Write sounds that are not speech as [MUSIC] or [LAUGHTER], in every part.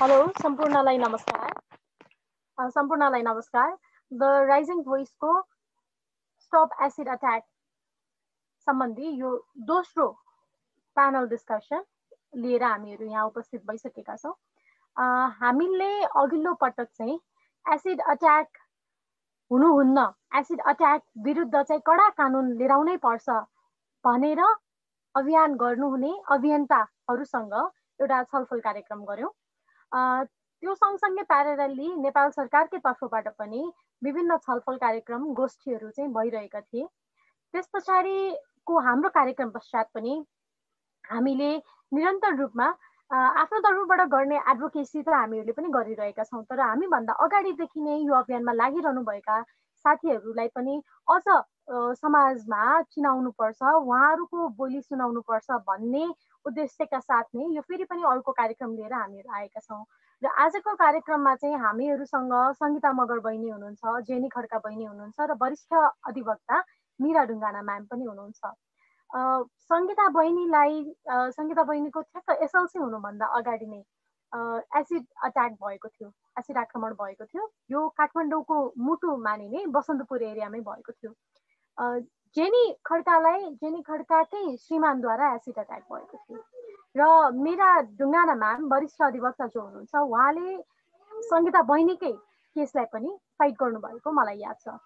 Hello सम्पूर्णलाई नमस्कार सम्पूर्णलाई नमस्कार द राइजिङ भोइसको स्टप एसिड अट्याक सम्बन्धी यो दोस्रो प्यानल डिस्कसन लिएर हामीहरू यहाँ उपस्थित भइसकेका छौँ। हामीले अघिल्लो पटक चाहिँ एसिड अट्याक हुनुहुन्न। एसिड अट्याक विरुद्ध चाहिँ कडा कानुन लिएर आउनै पर्छ भनेर अभियान गर्नुहुने अभियन्ताहरूसँग एउटा छलफल कार्यक्रम गऱ्यौँ। त्यो सँगसँगै प्यारेरली नेपाल सरकारकै तर्फबाट पनि विभिन्न छलफल कार्यक्रम गोष्ठीहरू चाहिँ भइरहेका थिए। त्यस पछाडिको हाम्रो कार्यक्रम पश्चात पनि हामीले निरन्तर रूपमा आफ्नो तर्फबाट गर्ने एडभोकेसी त हामीहरूले पनि गरिरहेका छौँ। तर हामीभन्दा अगाडिदेखि नै यो अभियानमा लागिरहनुभएका साथीहरूलाई पनि अझ समाजमा चिनाउनुपर्छ उहाँहरूको बोली सुनाउनुपर्छ भन्ने उद्देश्यका साथ नै यो फेरि पनि अर्को कार्यक्रम लिएर हामीहरू आएका छौँ। र आजको कार्यक्रममा चाहिँ हामीहरूसँग सङ्गीता मगर बहिनी हुनुहुन्छ जेनी खड्का बहिनी हुनुहुन्छ र वरिष्ठ अधिवक्ता मिरा ढुङ्गाना म्याम पनि हुनुहुन्छ। सङ्गीता बहिनीलाई सङ्गीता बहिनीको ठ्याक्क एसएलसी हुनुभन्दा अगाडि नै एसिड अट्याक भएको थियो एसिड आक्रमण भएको थियो। यो काठमाडौँको मुटु मानिने बसन्तपुर एरियामै भएको थियो। जेनी खड्कालाई जेनी खड्काकै श्रीमानद्वारा एसिड अट्याक भएको थियो। र मेरा ढुङ्गाना म्याम वरिष्ठ अधिवक्ता जो हुनुहुन्छ उहाँले सङ्गीता बहिनीकै केसलाई पनि फाइट गर्नुभएको मलाई याद छ।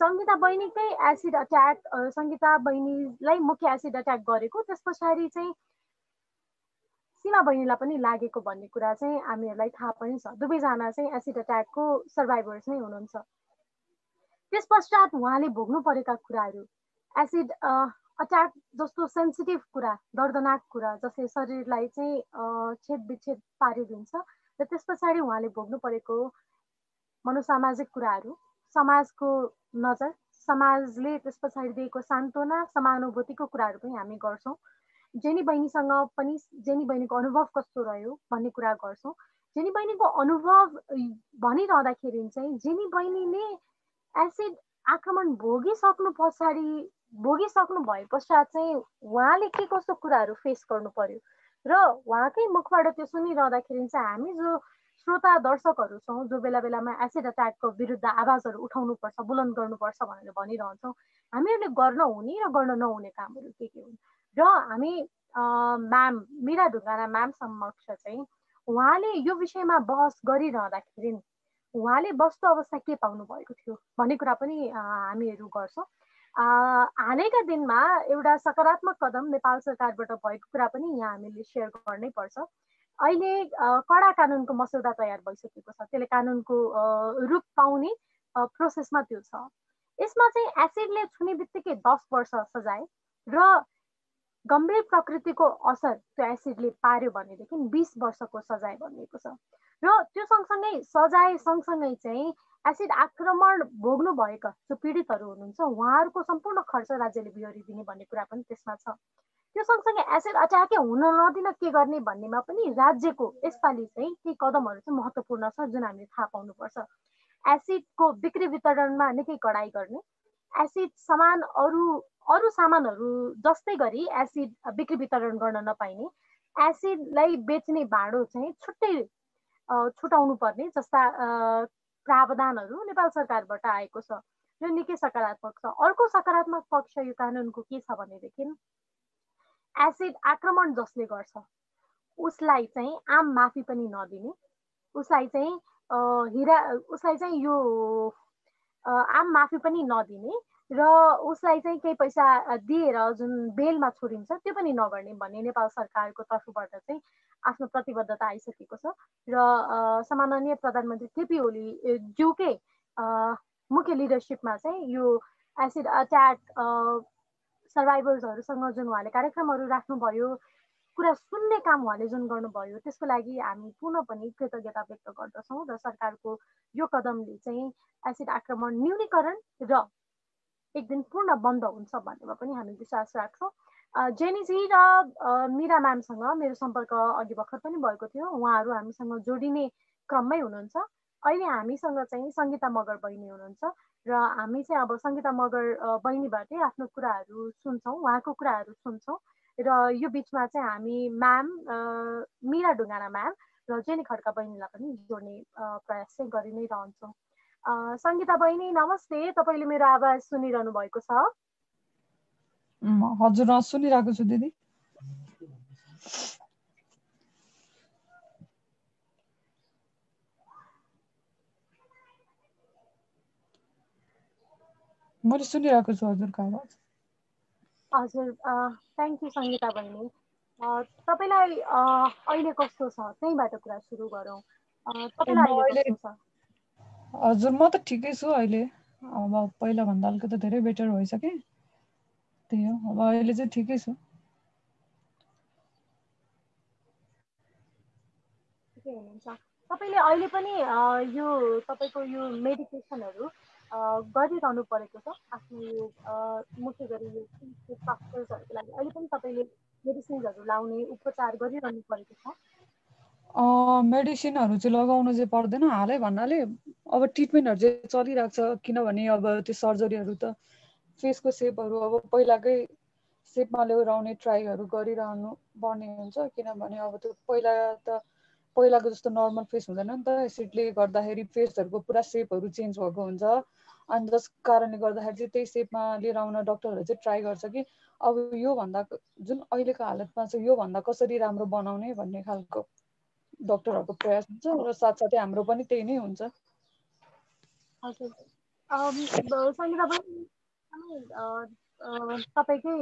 सङ्गीता बहिनीकै एसिड अट्याक सङ्गीता बहिनीलाई मुख्य एसिड अट्याक गरेको त्यस पछाडि चाहिँ सीमा बहिनीलाई पनि लागेको भन्ने कुरा चाहिँ हामीहरूलाई थाहा पनि छ। दुवैजना चाहिँ एसिड अट्याकको सर्भाइभर्स नै हुनुहुन्छ। त्यस पश्चात उहाँले भोग्नु परेका कुराहरू। एसिड अट्याक जस्तो सेन्सिटिभ कुरा दर्दनाक कुरा जसले शरीरलाई चाहिँ छेद विच्छेद पारिदिन्छ र त्यस पछाडि उहाँले भोग्नु परेको मनोसामाजिक कुराहरू समाजको नजर समाजले त्यस पछाडि दिएको सान्त्वना समानुभूतिको कुराहरू पनि हामी गर्छौँ। जेनी बहिनीसँग पनि जेनी बहिनीको अनुभव कस्तो रह्यो भन्ने कुरा गर्छौँ। जेनी बहिनीको अनुभव भनिरहँदाखेरि चाहिँ जेनी बहिनीले एसिड आक्रमण भोगिसक्नु पछाडि भोगिसक्नु भए पश्चात चाहिँ उहाँले के कस्तो कुराहरू फेस गर्नु पर्यो र उहाँकै मुखबाट त्यो सुनिरहँदाखेरि चाहिँ हामी जो श्रोता दर्शकहरू छौँ जो बेला बेलामा एसिड अट्याकको विरुद्ध आवाजहरू उठाउनुपर्छ बुलन्द गर्नुपर्छ भनेर भनिरहन्छौँ हामीहरूले गर्न हुने र गर्न नहुने कामहरू के के हुन्? र हामी म्याम मिरा ढुङ्गाना म्याम समक्ष चाहिँ उहाँले यो विषयमा बहस गरिरहँदाखेरि उहाँले वस्तु अवस्था के पाउनु भएको थियो भन्ने कुरा पनि हामीहरू गर्छौँ। हालैका दिनमा एउटा सकारात्मक कदम नेपाल सरकारबाट भएको कुरा पनि यहाँ हामीले सेयर गर्नै पर्छ। अहिले कडा कानुनको मसौदा तयार भइसकेको छ। त्यसले कानुनको रूप पाउने प्रोसेसमा त्यो छ। यसमा चाहिँ एसिडले छुने बित्तिकै दस वर्ष सजाय र गम्भीर प्रकृतिको असर त्यो एसिडले पार्यो भनेदेखि बिस वर्षको सजाय भनिएको छ। र त्यो सँगसँगै सजाय सँगसँगै चाहिँ एसिड आक्रमण भोग्नु भएका जो पीडितहरू हुनुहुन्छ उहाँहरूको सम्पूर्ण खर्च राज्यले बिहोरिदिने भन्ने कुरा पनि त्यसमा छ। त्यो सँगसँगै एसिड अट्याकै हुन नदिन के गर्ने भन्नेमा पनि राज्यको यसपालि चाहिँ केही कदमहरू चाहिँ महत्त्वपूर्ण छ जुन हामीले थाहा पाउनुपर्छ। एसिडको बिक्री वितरणमा निकै कडाइ गर्ने एसिड सामान अरू अरू सामानहरू जस्तै गरी एसिड बिक्री वितरण गर्न नपाइने एसिडलाई बेच्ने भाँडो चाहिँ छुट्टै छुटाउनु पर्ने जस्ता प्रावधानहरू नेपाल सरकारबाट आएको छ यो निकै सकारात्मक छ। अर्को सकारात्मक पक्ष यो कानुनको के छ भनेदेखि एसिड आक्रमण जसले गर्छ उसलाई चाहिँ आम माफी पनि नदिने उसलाई चाहिँ हिरा उसलाई चाहिँ यो आम माफी पनि नदिने र उसलाई चाहिँ केही पैसा दिएर जुन बेलमा छोडिन्छ त्यो पनि नगर्ने भन्ने नेपाल सरकारको तर्फबाट चाहिँ आफ्नो प्रतिबद्धता आइसकेको छ। र सामान्य प्रधानमन्त्री केपी ओली ज्यूकै मुख्य लिडरसिपमा चाहिँ यो एसिड अट्याक सर्भाइभर्सहरूसँग जुन उहाँले कार्यक्रमहरू राख्नुभयो कुरा सुन्ने काम उहाँले जुन गर्नुभयो त्यसको लागि हामी पुनः पनि कृतज्ञता व्यक्त गर्दछौँ र सरकारको यो कदमले चाहिँ एसिड आक्रमण न्यूनीकरण र एक दिन पूर्ण बन्द हुन्छ भन्नेमा पनि हामी विश्वास राख्छौँ। जेनिजी र मिरा म्यामसँग मेरो सम्पर्क अघि भर्खर पनि भएको थियो। उहाँहरू हामीसँग जोडिने क्रममै हुनुहुन्छ। अहिले हामीसँग चाहिँ सङ्गीता मगर बहिनी हुनुहुन्छ र हामी चाहिँ अब सङ्गीता मगर बहिनीबाटै आफ्नो कुराहरू सुन्छौँ उहाँको कुराहरू सुन्छौँ। र यो बिचमा चाहिँ हामी म्याम मिरा ढुङ्गाना म्याम र जेनी खड्का बहिनीलाई पनि जोड्ने प्रयास चाहिँ गरि नै रहन्छौँ। सङ्गीता बहिनी नमस्ते। तपाईँले मेरो आवाज सुनिरहनु भएको छ? हजुर सुनिरहेको छु दिदी। मैले सुनिरहेको छु हजुरको आवाज। हजुर थ्याङ्क यू सङ्गीता बहिनी। तपाईँलाई अहिले कस्तो छ? त्यहीँबाट कुरा सुरु गरौँ। हजुर म त ठिकै छु अहिले। अब पहिलाभन्दा अलिकति धेरै बेटर भइसके। त्यही हो अब अहिले चाहिँ ठिकै छु। तपाईँले अहिले पनि यो तपाईँको यो मेडिटेसनहरू गरिरहनु परेको छ आफ्नो यो मुख्य गरी यो डक्टर्सहरूको लागि। अहिले पनि तपाईँले मेडिसिन्सहरू लाउने उपचार गरिरहनु परेको छ? मेडिसिनहरू चाहिँ लगाउनु चाहिँ पर्दैन। हालै भन्नाले अब ट्रिटमेन्टहरू चाहिँ चलिरहेको छ। किनभने अब त्यो सर्जरीहरू त फेसको सेपहरू अब पहिलाकै सेपमा ल्याएर आउने ट्राईहरू गरिरहनु पर्ने हुन्छ। किनभने अब त्यो पहिला त पहिलाको जस्तो नर्मल फेस हुँदैन नि त। एसिडले गर्दाखेरि फेसहरूको पुरा सेपहरू चेन्ज भएको हुन्छ। अनि जस कारणले गर्दाखेरि चाहिँ त्यही सेपमा लिएर आउन डक्टरहरूले चाहिँ ट्राई गर्छ कि अब योभन्दा जुन अहिलेको हालतमा छ योभन्दा कसरी राम्रो बनाउने भन्ने खालको डक्टरहरूको प्रयास हुन्छ र साथसाथै हाम्रो पनि त्यही नै हुन्छ। तपाईँकै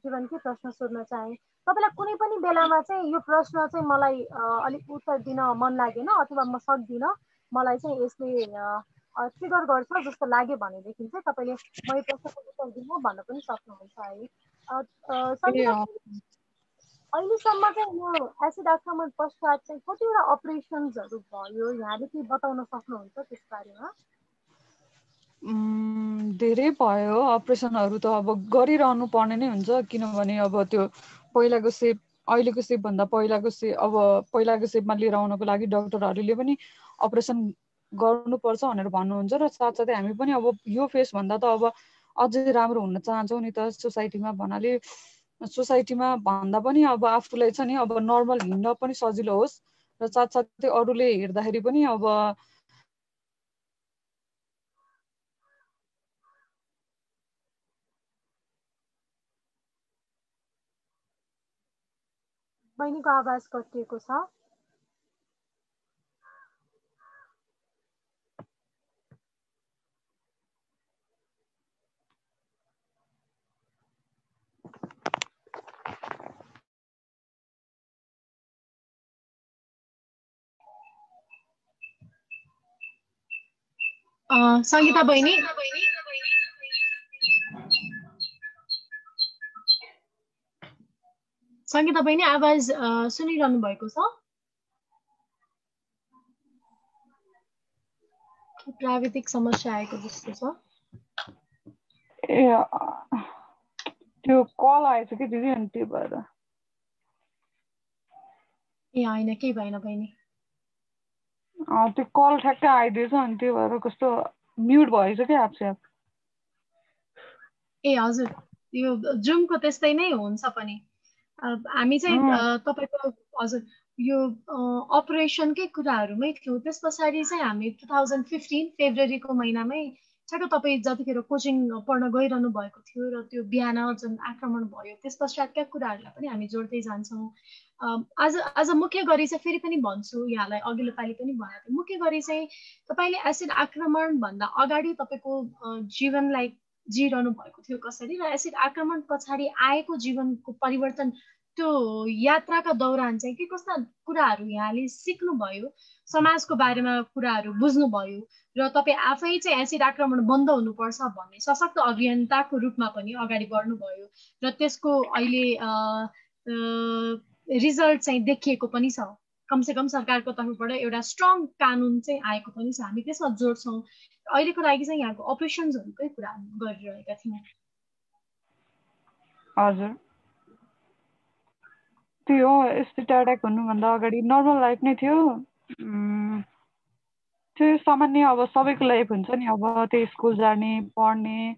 के भन्छ प्रश्न सोध्न चाहे? तपाईँलाई कुनै पनि बेलामा चाहिँ यो प्रश्न चाहिँ मलाई अलिक उत्तर दिन मन लागेन अथवा म सक्दिनँ। मलाई चाहिँ यसले ट्रिगर गर्छ जस्तो लाग्यो भनेदेखि चाहिँ तपाईँले म यो प्रश्नको उत्तर दिनु भन्न पनि सक्नुहुन्छ है। अहिलेसम्म चाहिँ यो एसिड आक्रमण पश्चात चाहिँ कतिवटा अपरेसन्सहरू भयो यहाँले केही बताउन सक्नुहुन्छ त्यस बारेमा धेरै भयो। अपरेसनहरू त अब गरिरहनु पर्ने नै हुन्छ किनभने अब त्यो पहिलाको सेप अहिलेको सेपभन्दा पहिलाको सेप अब पहिलाको सेपमा लिएर आउनको लागि डक्टरहरूले पनि अपरेसन गर्नुपर्छ भनेर भन्नुहुन्छ र साथसाथै हामी पनि अब यो फेसभन्दा त अब अझै राम्रो हुन चाहन्छौँ नि त सोसाइटीमा भन्नाले। सोसाइटीमा भन्दा पनि अब आफूलाई छ नि अब नर्मल हिँड्न पनि सजिलो होस् र साथसाथै अरूले हेर्दाखेरि पनि अब बहिनीको आवाज कटिएको छ। सङ्गीता बहिनी सङ्गीता बहिनी आवाज सुनिरहनु भएको छ प्राविधिक समस्या आएको जस्तो छ ए त्यो कल आएछ कि दिदी अनि त्यो भएर ए होइन केही भएन बहिनी त्यो कल ठ्याक्कै आइदिएछ अनि त्यो भएर कस्तो म्युट भएछ क्या आप्से ए हजुर। यो जुमको त्यस्तै नै हुन्छ पनि। हामी चाहिँ तपाईँको हजुर यो अपरेसनकै कुराहरूमै थियौँ। त्यस पछाडि चाहिँ हामी टु थाउजन्ड फिफ्टिन फेब्रुअरीको महिनामै ठ्याक्क तपाईँ जतिखेर कोचिङ पढ्न गइरहनु भएको थियो र त्यो बिहान जुन आक्रमण भयो त्यस पश्चातका कुराहरूलाई पनि हामी जोड्दै जान्छौँ। आज आज मुख्य गरी चाहिँ फेरि पनि भन्छु यहाँलाई अघिल्लो पालि पनि भनेको मुख्य गरी चाहिँ तपाईँले एसिड आक्रमणभन्दा अगाडि तपाईँको जीवनलाई जिरहनु भएको थियो कसरी र एसिड आक्रमण पछाडि आएको जीवनको परिवर्तन त्यो यात्राका दौरान चाहिँ के कस्ता कुराहरू यहाँले सिक्नुभयो समाजको बारेमा कुराहरू बुझ्नुभयो र तपाईँ आफै चाहिँ एसिड आक्रमण बन्द हुनुपर्छ भन्ने सशक्त अभियन्ताको रूपमा पनि अगाडि बढ्नुभयो र त्यसको अहिले रिजल्ट चाहिँ देखिएको पनि छ। कमसेकम सरकारको तर्फबाट एउटा स्ट्रङ कानुन चाहिँ आएको पनि छ। हामी त्यसमा जोड्छौँ। अहिलेको लागि चाहिँ यहाँको अपरेसन्सहरूकै कुरा गरिरहेका थियौँ। हजुर। त्यो हो एसिड एट्याक हुनुभन्दा अगाडि। नर्मल लाइफ नै थियो। त्यो सामान्य अब सबैको लाइफ हुन्छ नि अब त्यही स्कुल जाने पढ्ने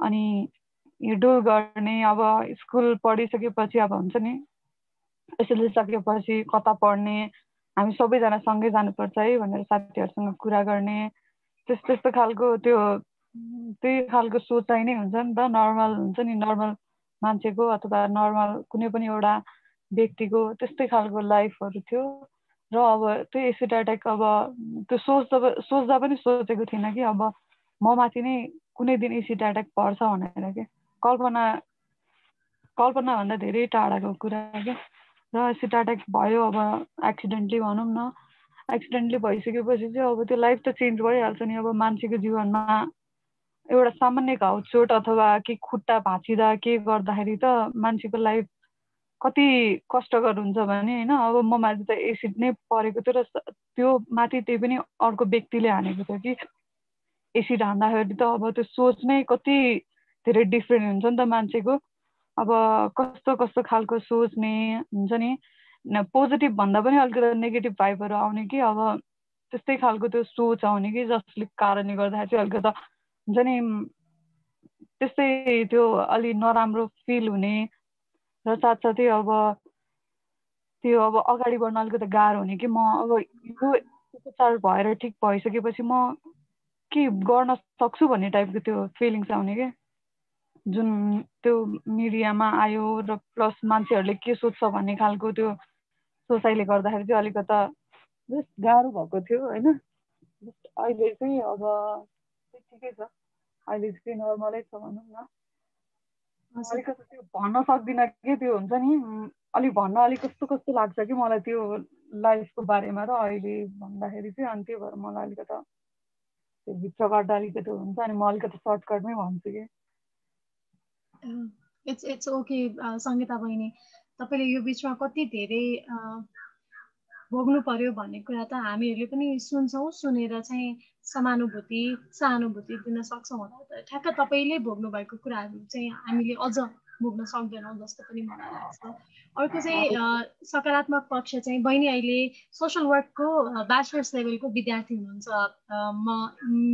अनि हिँडुल गर्ने अब स्कुल पढिसकेपछि अब हुन्छ नि सकेपछि कता पढ्ने हामी सबैजना सँगै जानुपर्छ है भनेर साथीहरूसँग कुरा गर्ने त्यस्तो त्यस्तो खालको त्यो त्यही खालको सोचाइ नै हुन्छ नि त नर्मल हुन्छ नि नर्मल मान्छेको अथवा नर्मल कुनै पनि एउटा व्यक्तिको त्यस्तै खालको लाइफहरू थियो। र अब त्यो एसिड एट्याक अब त्यो सोच्दा सोच्दा पनि सोचेको थिइनँ कि अब म माथि नै कुनै दिन एसिड एट्याक पर्छ भनेर क्या कल्पना कल्पनाभन्दा धेरै टाढाको कुरा क्या र एसिड एट्याक भयो अब एक्सिडेन्टली भनौँ न। एक्सिडेन्टली भइसकेपछि चाहिँ अब त्यो लाइफ त चेन्ज भइहाल्छ नि। अब मान्छेको जीवनमा एउटा सामान्य घाउ चोट अथवा के खुट्टा भाँचिँदा के गर्दाखेरि त मान्छेको लाइफ कति कष्टकर हुन्छ भने होइन अब म माथि त एसिड नै परेको थियो र त्यो माथि त्यही पनि अर्को व्यक्तिले हानेको थियो कि। एसिड हान्दाखेरि त अब त्यो सोच नै कति धेरै डिफ्रेन्ट हुन्छ नि त मान्छेको। अब कस्तो कस्तो खालको सोच्ने हुन्छ नि। पोजिटिभ भन्दा पनि अलिकति नेगेटिभ भाइबहरू आउने कि अब त्यस्तै खालको त्यो सोच आउने कि जसले कारणले गर्दाखेरि चाहिँ अलिकति हुन्छ नि त्यस्तै त्यो अलि नराम्रो फिल हुने र साथसाथै अब त्यो अब अगाडि बढ्न अलिकति गाह्रो हुने कि म अब यो उपचार भएर ठिक भइसकेपछि म के गर्न सक्छु भन्ने टाइपको त्यो फिलिङ्स आउने क्या जुन त्यो मिडियामा आयो र प्लस मान्छेहरूले के सोध्छ भन्ने खालको त्यो सोचाइले गर्दाखेरि चाहिँ अलिकता जस्ट गाह्रो भएको थियो होइन? अहिले चाहिँ अब ठिकै छ। अहिले चाहिँ नर्मलै छ भनौँ न। अलिकति त्यो भन्न सक्दिनँ कि त्यो हुन्छ नि? अलिक भन्न अलिक कस्तो कस्तो लाग्छ कि मलाई त्यो लाइफको बारेमा र अहिले भन्दाखेरि चाहिँ अनि त्यही भएर मलाई अलिकति त्यो भित्रबाट अलिकति हुन्छ अनि म अलिकति सर्टकटमै भन्छु कि। इट्स इट्स ओके सङ्गीता बहिनी। तपाईँले यो बिचमा कति धेरै भोग्नु पर्यो भन्ने कुरा त हामीहरूले पनि सुन्छौँ सुनेर चाहिँ समानुभूति सहानुभूति दिन सक्छौँ होला। त ठ्याक्क तपाईँले भोग्नु भएको कुराहरू चाहिँ हामीले अझ भोग्न सक्दैनौँ जस्तो पनि मलाई लाग्छ। अर्को चाहिँ सकारात्मक पक्ष चाहिँ बहिनी अहिले सोसल वर्कको ब्याचलर्स लेभलको विद्यार्थी हुनुहुन्छ। म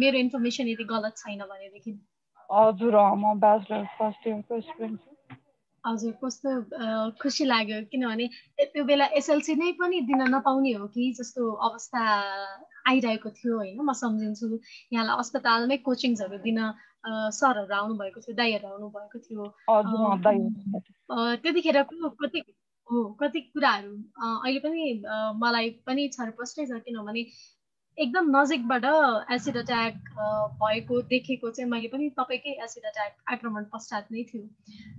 मेरो इन्फर्मेसन यदि गलत छैन भनेदेखि। हजुर म ब्याचलर फर्स्ट इयरको स्टुडेन्ट हजुर कस्तो खुसी लाग्यो। किनभने त्यो बेला एसएलसी नै पनि दिन नपाउने हो कि? जस्तो अवस्था आइरहेको थियो होइन। म सम्झिन्छु यहाँलाई अस्पतालमै कोचिङ्सहरू दिन सरहरू आउनुभएको थियो दाईहरू आउनुभएको थियो। त्यतिखेरको कति हो कति कुराहरू अहिले पनि मलाई पनि छरपष्टै छ किनभने एकदम नजिकबाट एसिड अट्याक भएको देखेको चाहिँ मैले पनि तपाईँकै एसिड अट्याक आक्रमण पश्चात नै थियो।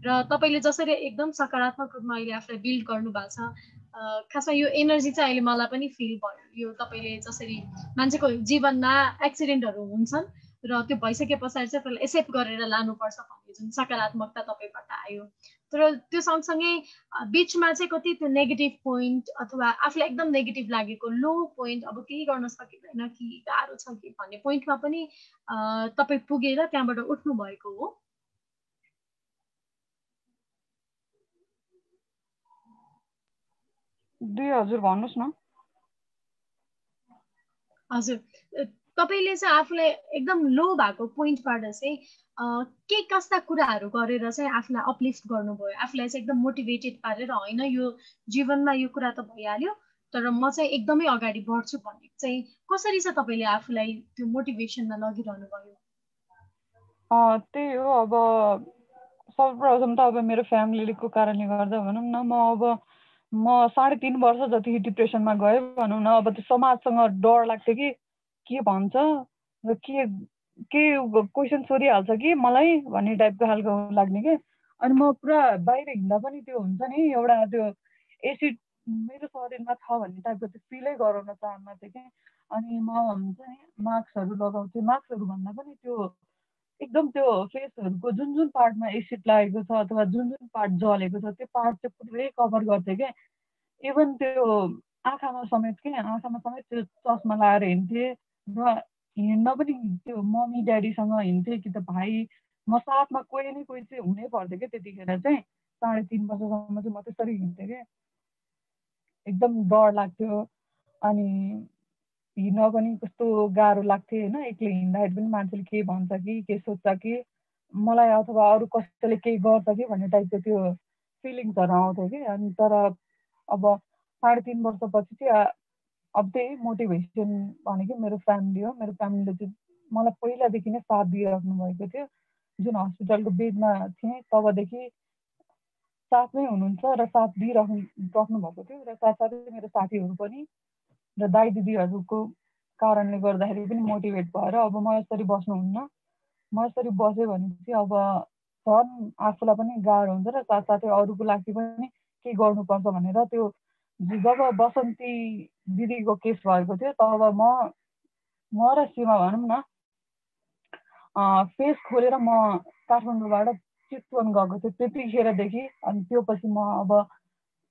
र तपाईँले जसरी एकदम सकारात्मक रूपमा अहिले आफूलाई बिल्ड गर्नु भएको छ खासमा यो एनर्जी चाहिँ अहिले मलाई पनि फिल भयो। यो तपाईँले जसरी मान्छेको जीवनमा एक्सिडेन्टहरू हुन्छन् र त्यो भइसके पछाडि चाहिँ त्यसलाई एक्सेप्ट गरेर लानुपर्छ भन्ने जुन सकारात्मकता तपाईँबाट आयो। तर त्यो सँगसँगै बिचमा चाहिँ कति त्यो नेगेटिभ पोइन्ट अथवा आफूलाई एकदम नेगेटिभ लागेको लो पोइन्ट अब केही गर्न सकिँदैन कि गाह्रो छ कि भन्ने पोइन्टमा पनि तपाईँ पुगेर त्यहाँबाट उठ्नु भएको हो। दुई हजुर भन्नुहोस् न। हजुर। तपाईँले चाहिँ आफूलाई एकदम लो भएको पोइन्टबाट चाहिँ के कस्ता कुराहरू गरेर चाहिँ आफूलाई अपलिफ्ट गर्नुभयो? आफूलाई चाहिँ एकदम मोटिभेटेड पारेर होइन यो जीवनमा यो कुरा त भइहाल्यो तर म चाहिँ एकदमै अगाडि बढ्छु भन्ने चाहिँ कसरी चाहिँ तपाईँले आफूलाई त्यो मोटिभेसनमा लगिरहनु भयो? त्यही हो अब सर्वप्रथम त अब मेरो फ्यामिलीको कारणले गर्दा भनौँ न म अब म साढे तिन वर्ष जति डिप्रेसनमा गएँ भनौँ न अब त्यो समाजसँग डर लाग्थ्यो कि के भन्छ र के के क्वेसन सोधिहाल्छ कि मलाई भन्ने टाइपको खालको लाग्ने क्या अनि म पुरा बाहिर हिँड्दा पनि त्यो हुन्छ नि एउटा त्यो एसिड मेरो शरीरमा छ भन्ने टाइपको त्यो फिलै गराउन चाहन्न थिएँ कि। अनि म हुन्छ नि मास्कहरू लगाउँथेँ मास्कहरू भन्दा पनि त्यो एकदम त्यो फेसहरूको जुन जुन पार्टमा एसिड लागेको छ अथवा जुन जुन पार्ट जलेको छ त्यो पार्ट चाहिँ पुरै कभर गर्थेँ क्या। इभन त्यो आँखामा समेत के आँखामा समेत त्यो चस्मा लगाएर हिँड्थेँ र हिँड्न पनि त्यो मम्मी ड्याडीसँग हिँड्थेँ कि त भाइ म साथमा कोही न कोही चाहिँ हुनै पर्थ्यो क्या त्यतिखेर चाहिँ। साढे तिन वर्षसम्म चाहिँ म त्यसरी हिँड्थेँ क्या। एकदम डर लाग्थ्यो अनि हिँड्न पनि कस्तो गाह्रो लाग्थ्यो होइन एक्लै हिँड्दाखेरि पनि मान्छेले के भन्छ कि के सोध्छ कि मलाई अथवा अरू कसैले केही गर्छ कि भन्ने टाइपको त्यो फिलिङ्सहरू आउँथ्यो कि। अनि तर अब साढे तिन वर्षपछि चाहिँ अब त्यही मोटिभेसन भनेको मेरो फ्यामिली हो। मेरो फ्यामिलीले चाहिँ मलाई पहिलादेखि नै साथ दिइराख्नु भएको थियो। जुन हस्पिटलको बेडमा थिएँ तबदेखि साथमै हुनुहुन्छ र साथ दिइराख्नु राख्नु भएको थियो। र साथसाथै मेरो साथीहरू पनि र दाई दिदीहरूको कारणले गर्दाखेरि पनि मोटिभेट भएर अब म यसरी बस्नुहुन्न। म यसरी बसेँ भने चाहिँ अब झन् आफूलाई पनि गाह्रो हुन्छ र साथसाथै अरूको लागि पनि केही गर्नुपर्छ भनेर त्यो जब बसन्ती दिदीको केस भएको थियो तब म म र सीमा भनौँ न फेस खोलेर म काठमाडौँबाट चितवन गएको थिएँ। त्यतिखेरदेखि अनि त्यो पछि म अब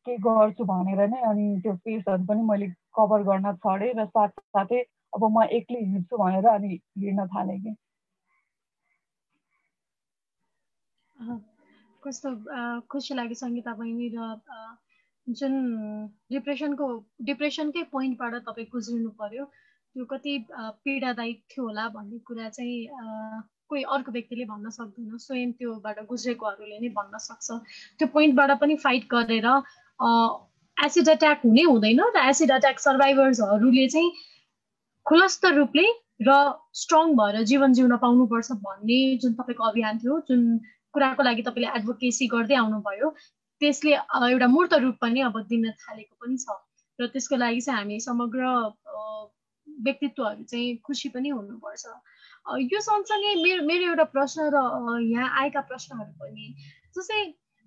के गर्छु भनेर नै अनि त्यो फेसहरू पनि मैले कभर गर्न छडेँ र साथसाथै अब म एक्लै हिँड्छु भनेर अनि हिँड्न थालेँ कि। कस्तो खुसी लाग्यो सङ्गीता बहिनी र जुन डिप्रेसनको डिप्रेसनकै पोइन्टबाट तपाईँ गुज्रिनु पर्यो त्यो कति पीडादायक थियो होला भन्ने कुरा चाहिँ कोही अर्को व्यक्तिले भन्न सक्दैन स्वयं त्योबाट गुज्रेकोहरूले नै भन्न सक्छ। त्यो पोइन्टबाट पनि फाइट गरेर एसिड एट्याक हुने हुँदैन र एसिड एट्याक सर्भाइभर्सहरूले चाहिँ खुलस्त रूपले र स्ट्रङ भएर जीवन जिउन पाउनुपर्छ भन्ने जुन तपाईँको अभियान थियो जुन कुराको लागि तपाईँले एडभोकेसी गर्दै आउनुभयो त्यसले एउटा मूर्त रूप पनि अब दिन थालेको पनि छ। र त्यसको लागि चाहिँ हामी समग्र व्यक्तित्वहरू चाहिँ खुसी पनि हुनुपर्छ। यो सँगसँगै मेरो मेरो एउटा प्रश्न र यहाँ आएका प्रश्नहरू पनि जस्तै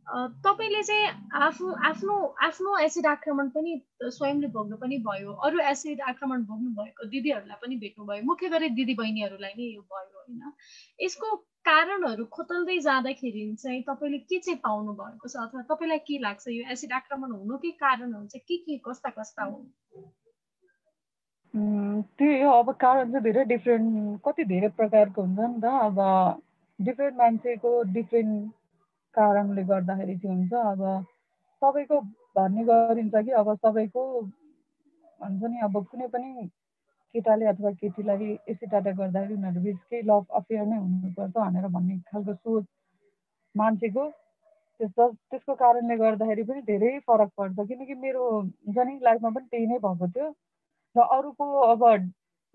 तपाईँले चाहिँ आफू आफ्नो आफ्नो एसिड आक्रमण पनि स्वयंले भोग्नु पनि भयो अरू एसिड आक्रमण भोग्नु भएको दिदीहरूलाई पनि भेट्नुभयो मुख्य गरी दिदी बहिनीहरूलाई नै यो भयो होइन। यसको कारणहरू खोतल्दै जाँदाखेरि चाहिँ तपाईँले के चाहिँ पाउनु भएको छ अथवा तपाईँलाई के लाग्छ यो एसिड आक्रमण हुनुकै कारणहरू चाहिँ के के कस्ता कस्ता हुन्? त्यही हो अब कारण चाहिँ धेरै डिफ्रेन्ट कति धेरै प्रकारको हुन्छ नि त अब डिफ्रेन्ट मान्छेको डिफ्रेन्ट कारणले गर्दाखेरि चाहिँ हुन्छ अब सबैको भन्ने गरिन्छ कि अब सबैको भन्छ नि अब कुनै पनि केटाले अथवा केटीलाई एसिड गर्दाखेरि उनीहरू बिच केही लभ अफेयर नै हुनुपर्छ भनेर भन्ने खालको सोच मान्छेको त्यस त्यसको कारणले गर्दाखेरि पनि धेरै फरक पर्छ। किनकि मेरो हुन्छ नि लाइफमा पनि त्यही नै भएको थियो। र अरूको अब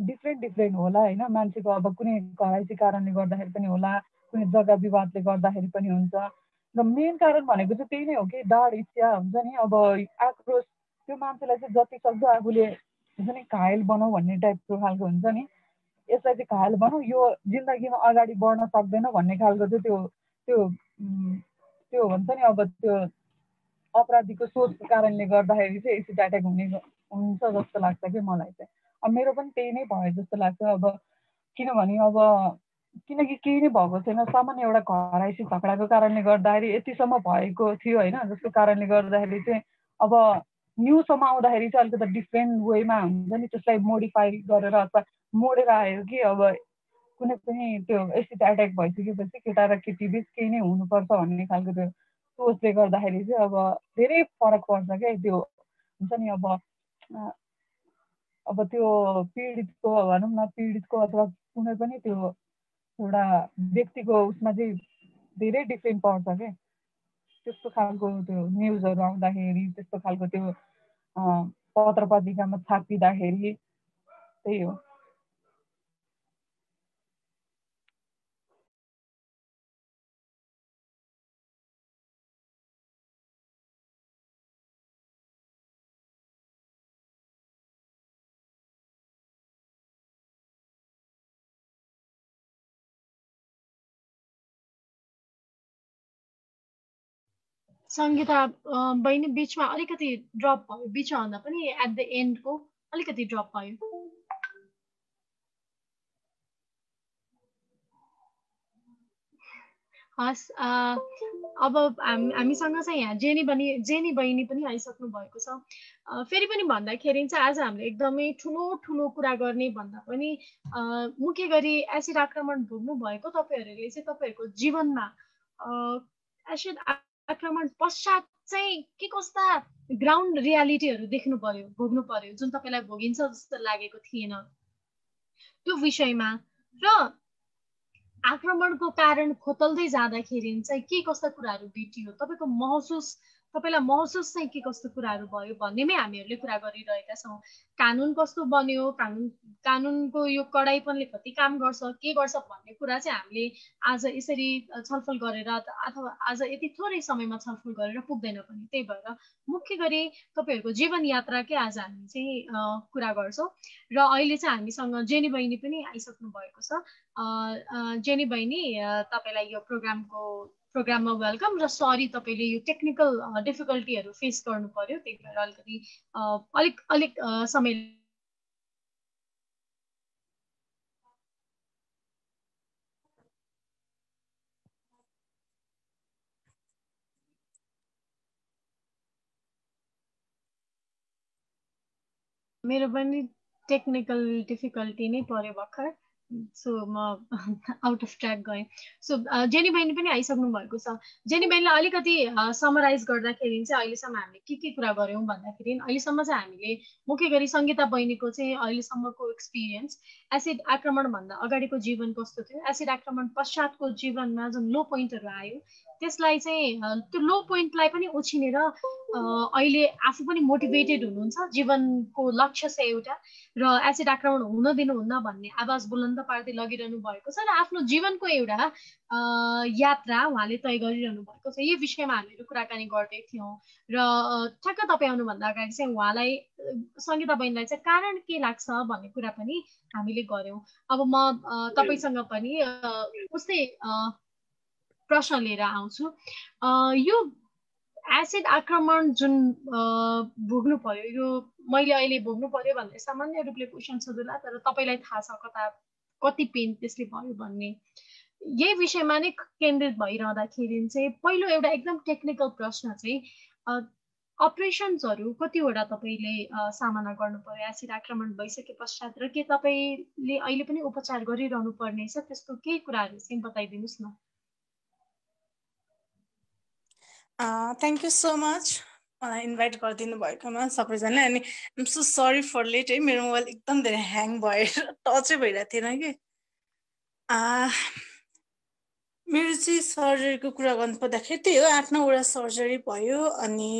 डिफ्रेन्ट डिफ्रेन्ट होला होइन। मान्छेको अब कुनै घराइसी कारणले गर्दाखेरि पनि होला कुनै जग्गा विवादले गर्दाखेरि पनि हुन्छ। र मेन कारण भनेको चाहिँ त्यही नै हो कि डाड इच्छा हुन्छ नि अब आक्रोश त्यो मान्छेलाई चाहिँ जति सक्दो आफूले हुन्छ नि घायल बनाऊ भन्ने टाइपको खालको हुन्छ नि यसलाई चाहिँ घायल बनाऊ यो जिन्दगीमा अगाडि बढ्न सक्दैन भन्ने खालको चाहिँ त्यो त्यो त्यो हुन्छ नि अब त्यो अपराधीको सोचको कारणले गर्दाखेरि चाहिँ एसिड एट्याक हुने हुन्छ जस्तो लाग्छ कि मलाई चाहिँ अब मेरो पनि त्यही नै भयो जस्तो लाग्छ अब किनभने अब किनकि केही नै भएको छैन। सामान्य एउटा घर आइसी झगडाको कारणले गर्दाखेरि यतिसम्म भएको थियो होइन जसको कारणले गर्दाखेरि चाहिँ अब न्युजसम्म आउँदाखेरि चाहिँ अलिकति डिफ्रेन्ट वेमा हुन्छ नि त्यसलाई मोडिफाई गरेर अथवा मोडेर आयो कि अब कुनै पनि त्यो एसिड एट्याक भइसकेपछि केटा र केटी बिच केही नै हुनुपर्छ भन्ने खालको त्यो सोचले गर्दाखेरि चाहिँ अब धेरै फरक पर्छ क्या त्यो हुन्छ नि अब अब त्यो पीडितको भनौँ न पीडितको अथवा कुनै पनि त्यो एउटा व्यक्तिको उसमा चाहिँ धेरै डिफ्रेन्ट पर्छ क्या त्यस्तो खालको त्यो न्युजहरू आउँदाखेरि त्यस्तो खालको त्यो पत्र पत्रिकामा छापिँदाखेरि त्यही हो। सङ्गीता बहिनी बिचमा अलिकति ड्रप भयो। बिचमा भन्दा पनि एट द एन्डको अलिकति ड्रप भयो। हस् अब हामीसँग चाहिँ यहाँ जेनी बहिनी जेनी बहिनी पनि आइसक्नु भएको छ। फेरि पनि भन्दाखेरि चाहिँ आज हामीले एकदमै ठुलो ठुलो कुरा गर्ने भन्दा पनि मुख्य गरी एसिड आक्रमण भोग्नु भएको तपाईँहरूले चाहिँ तपाईँहरूको जीवनमा एसिड आक्रमण पश्चात चाहिँ के कस्ता ग्राउन्ड रियालिटीहरू देख्नु पर्यो भोग्नु पर्यो जुन तपाईँलाई भोगिन्छ जस्तो लागेको थिएन। त्यो विषयमा। र आक्रमणको कारण खोतल्दै जाँदाखेरि चाहिँ के कस्ता कुराहरू भेटियो? तपाईँको महसुस तपाईँलाई महसुस चाहिँ के कस्तो कुराहरू भयो भन्नेमै हामीहरूले कुरा गरिरहेका छौँ। कानुन कस्तो बन्यो कानुन कानुनको यो कडाइपनले कति काम गर्छ के गर्छ भन्ने कुरा चाहिँ हामीले आज यसरी छलफल गरेर अथवा आज यति थोरै समयमा छलफल गरेर पुग्दैन पनि। त्यही भएर मुख्य गरी तपाईँहरूको जीवन यात्राकै आज हामी चाहिँ कुरा गर्छौँ। र अहिले चाहिँ हामीसँग जेनी बहिनी पनि आइसक्नु भएको छ। जेनी बहिनी तपाईँलाई यो प्रोग्रामको प्रोग्राममा वेलकम र सरी तपाईँले यो टेक्निकल डिफिकल्टीहरू फेस गर्नु पर्यो, त्यही भएर अलिकति अलिक अलिक समय मेरो पनि टेक्निकल डिफिकल्टी नै पऱ्यो भर्खर। सो म आउट अफ ट्र्याक गएँ। सो जेनी बहिनी पनि आइसक्नु भएको छ। जेनी बहिनीलाई अलिकति समराइज गर्दाखेरि चाहिँ अहिलेसम्म हामीले के के कुरा गऱ्यौँ भन्दाखेरि अहिलेसम्म चाहिँ हामीले मुख्य गरी सङ्गीता बहिनीको चाहिँ अहिलेसम्मको एक्सपिरियन्स एसिड आक्रमणभन्दा अगाडिको जीवन कस्तो थियो? एसिड आक्रमण पश्चातको जीवनमा जुन लो पोइन्टहरू आयो त्यसलाई चाहिँ त्यो लो पोइन्टलाई पनि उछिनेर अहिले आफू पनि मोटिभेटेड हुनुहुन्छ जीवनको लक्ष्य छ एउटा र एसिड आक्रमण हुन दिनुहुन्न भन्ने आवाज बुलन्द पार्दै लगिरहनु भएको छ र आफ्नो जीवनको एउटा यात्रा उहाँले तय गरिरहनु भएको छ। यो विषयमा हामीहरू कुराकानी गर्दै थियौँ र ठ्याक्क तपाईँ आउनुभन्दा अगाडि चाहिँ उहाँलाई सङ्गीता बहिनीलाई चाहिँ कारण के लाग्छ भन्ने कुरा पनि हामीले गऱ्यौँ। अब म तपाईँसँग पनि उस्तै प्रश्न लिएर आउँछु। यो एसिड आक्रमण जुन भोग्नु पर्यो यो मैले अहिले भोग्नु पर्यो भनेर सामान्य रूपले क्वेसन सोधुला तर तपाईँलाई थाहा छ कता कति पेन त्यसले भयो भन्ने। यही विषयमा नै केन्द्रित भइरहँदाखेरि चाहिँ पहिलो एउटा एकदम टेक्निकल प्रश्न चाहिँ अपरेसन्सहरू कतिवटा तपाईँले सामना गर्नु पर्यो? एसिड आक्रमण भइसके पश्चात र के तपाईँले अहिले पनि उपचार गरिरहनु पर्ने छ त्यस्तो केही कुराहरू चाहिँ बताइदिनुहोस् न। थ्याङ्क यू सो मच मलाई इन्भाइट गरिदिनु भएकोमा सबैजना अनि am so sorry for late है मेरो मोबाइल एकदम धेरै ह्याङ भएर टचै भइरहेको थिएन कि। मेरो चाहिँ सर्जरीको कुरा गर्नु पर्दाखेरि त्यही हो आठ नौवटा सर्जरी भयो अनि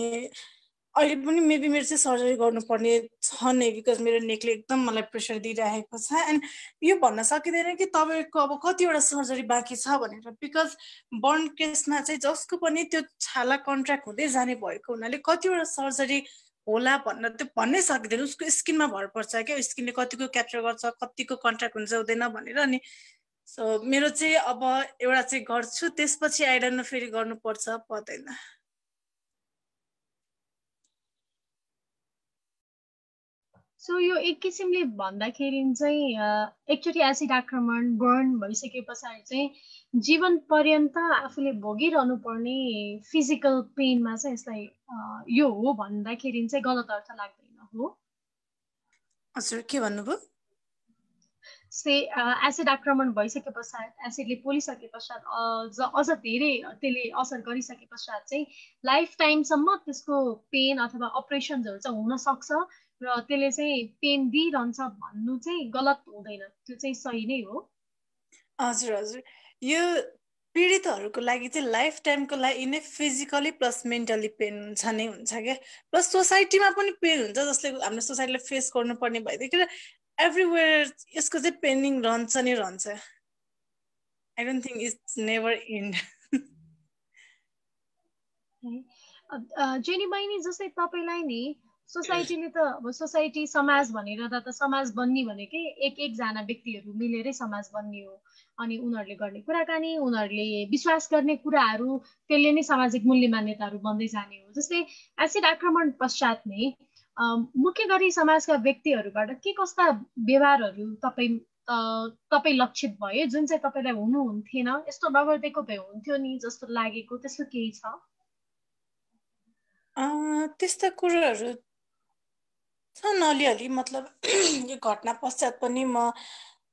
अहिले पनि मेबी मेरो चाहिँ सर्जरी गर्नुपर्ने छ नै बिकज मेरो नेकले एकदम मलाई प्रेसर दिइरहेको छ। एन्ड यो भन्न सकिँदैन कि तपाईँको अब कतिवटा सर्जरी बाँकी छ भनेर बिकज बर्न केसमा चाहिँ जसको पनि त्यो छाला कन्ट्र्याक्ट हुँदै जाने भएको हुनाले कतिवटा सर्जरी होला भन्न त्यो भन्नै सकिँदैन। उसको स्किनमा भर पर्छ क्या स्किनले कतिको क्याप्चर गर्छ कतिको कन्ट्र्याक्ट हुन्छ हुँदैन भनेर अनि सो मेरो चाहिँ अब एउटा चाहिँ गर्छु त्यसपछि आइडन फेरि गर्नुपर्छ पर्दैन। सो यो एक किसिमले भन्दाखेरि चाहिँ एकचोटि एसिड आक्रमण बर्न भइसके पछाडि चाहिँ जीवन पर्यन्त आफूले भोगिरहनु पर्ने फिजिकल पेनमा चाहिँ यसलाई यो हो भन्दाखेरि चाहिँ गलत अर्थ लाग्दैन हो हजुर के भन्नुभयो से एसिड आक्रमण भइसके पश्चात एसिडले पोलिसके पश्चात अझ धेरै त्यसले असर गरिसके पश्चात चाहिँ लाइफ टाइमसम्म त्यसको पेन अथवा अपरेसन्सहरू चाहिँ हुन सक्छ र त्यसले चाहिँ पेन दिइरहन्छ भन्नु चाहिँ गलत हुँदैन। त्यो चाहिँ सही नै हो। हजुर हजुर। यो पीडितहरूको लागि चाहिँ लाइफ टाइमको लागि नै फिजिकली प्लस मेन्टली पेन हुन्छ नै हुन्छ क्या। प्लस सोसाइटीमा पनि पेन हुन्छ जसले हाम्रो सोसाइटीलाई फेस गर्नुपर्ने भइदियो एभ्रिवेयर यसको चाहिँ पेनिङ रहन्छ नै रहन्छ। I don't think it's never end Jenny बहिनी जस्तै तपाईँलाई नि सोसाइटीले त अब सोसाइटी समाज भनेर त समाज बन्ने भनेकै एक एकजना व्यक्तिहरू मिलेरै समाज बन्ने हो। अनि उनीहरूले गर्ने कुराकानी उनीहरूले विश्वास गर्ने कुराहरू त्यसले नै सामाजिक मूल्य मान्यताहरू बन्दै जाने हो। जस्तै एसिड आक्रमण पश्चात नै मुख्य गरी समाजका व्यक्तिहरूबाट के कस्ता व्यवहारहरू तपाईँ तपाईँ लक्षित भए जुन चाहिँ तपाईँलाई हुनुहुन्थेन? यस्तो नगरिदिएको भए हुन्थ्यो नि जस्तो लागेको त्यस्तो केही छ? त्यस्ता कुराहरू छन् अलिअलि मतलब [CLEARS THROAT] यो घटना पश्चात पनि म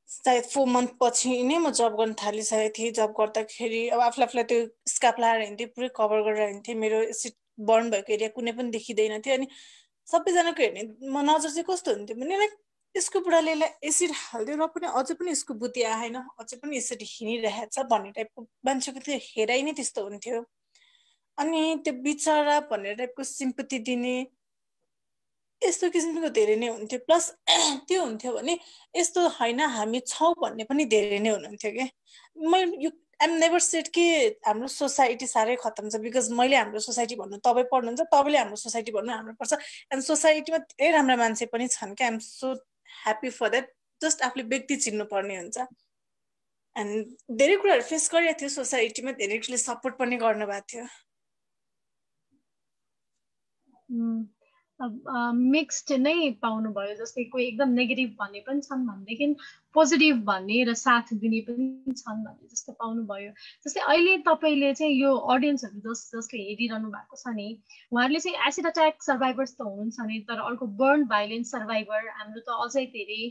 सायद फोर मन्थ पछि नै म जब गर्न थालिसकेको थिएँ। जब गर्दाखेरि अब आफूलाई आफूलाई त्यो स्काप लगाएर हिँड्थेँ पुरै कभर गरेर हिँड्थेँ मेरो सिट बर्न भएको एरिया कुनै पनि देखिँदैन थियो। अनि सबैजनाको हेर्ने म नजर चाहिँ कस्तो हुन्थ्यो भने लाइक यसको बुढाले एसिड हालिदियो र पनि अझै पनि यसको बुद्धि आएन अझै पनि यसरी हिँडिरहेछ भन्ने टाइपको मान्छेको त्यो हेराइ नै त्यस्तो हुन्थ्यो। अनि त्यो बिचरा भन्ने टाइपको सिम्पति दिने यस्तो किसिमको धेरै नै हुन्थ्यो प्लस [CLEARS THROAT] त्यो हुन्थ्यो भने यस्तो होइन हामी छौँ भन्ने पनि धेरै नै हुनुहुन्थ्यो कि। मैले यो आइम नेभर सेट कि हाम्रो सोसाइटी साह्रै खतम छ बिकज मैले हाम्रो सोसाइटी भन्नु तपाईँ पढ्नुहुन्छ तपाईँले हाम्रो सोसाइटी भन्नु हाम्रो पर्छ एन्ड सोसाइटीमा धेरै राम्रा मान्छे पनि छन् क्या I'm so happy for that just आफूले व्यक्ति चिन्नुपर्ने हुन्छ। एन्ड धेरै कुराहरू फेस गरिरहेको थियो सोसाइटीमा धेरैले सपोर्ट पनि गर्नुभएको थियो। मिक्स्ड नै पाउनुभयो जस्तै कोही एकदम नेगेटिभ भन्ने पनि छन् भनेदेखि पोजिटिभ भन्ने र साथ दिने पनि छन् भन्ने जस्तो पाउनुभयो। जस्तै अहिले तपाईँले चाहिँ यो अडियन्सहरू जस जसले हेरिरहनु भएको छ नि उहाँहरूले चाहिँ एसिड अट्याक सर्भाइभर्स त हुनुहुन्छ नि तर अर्को बर्न भाइलेन्स सर्भाइभर हाम्रो त अझै धेरै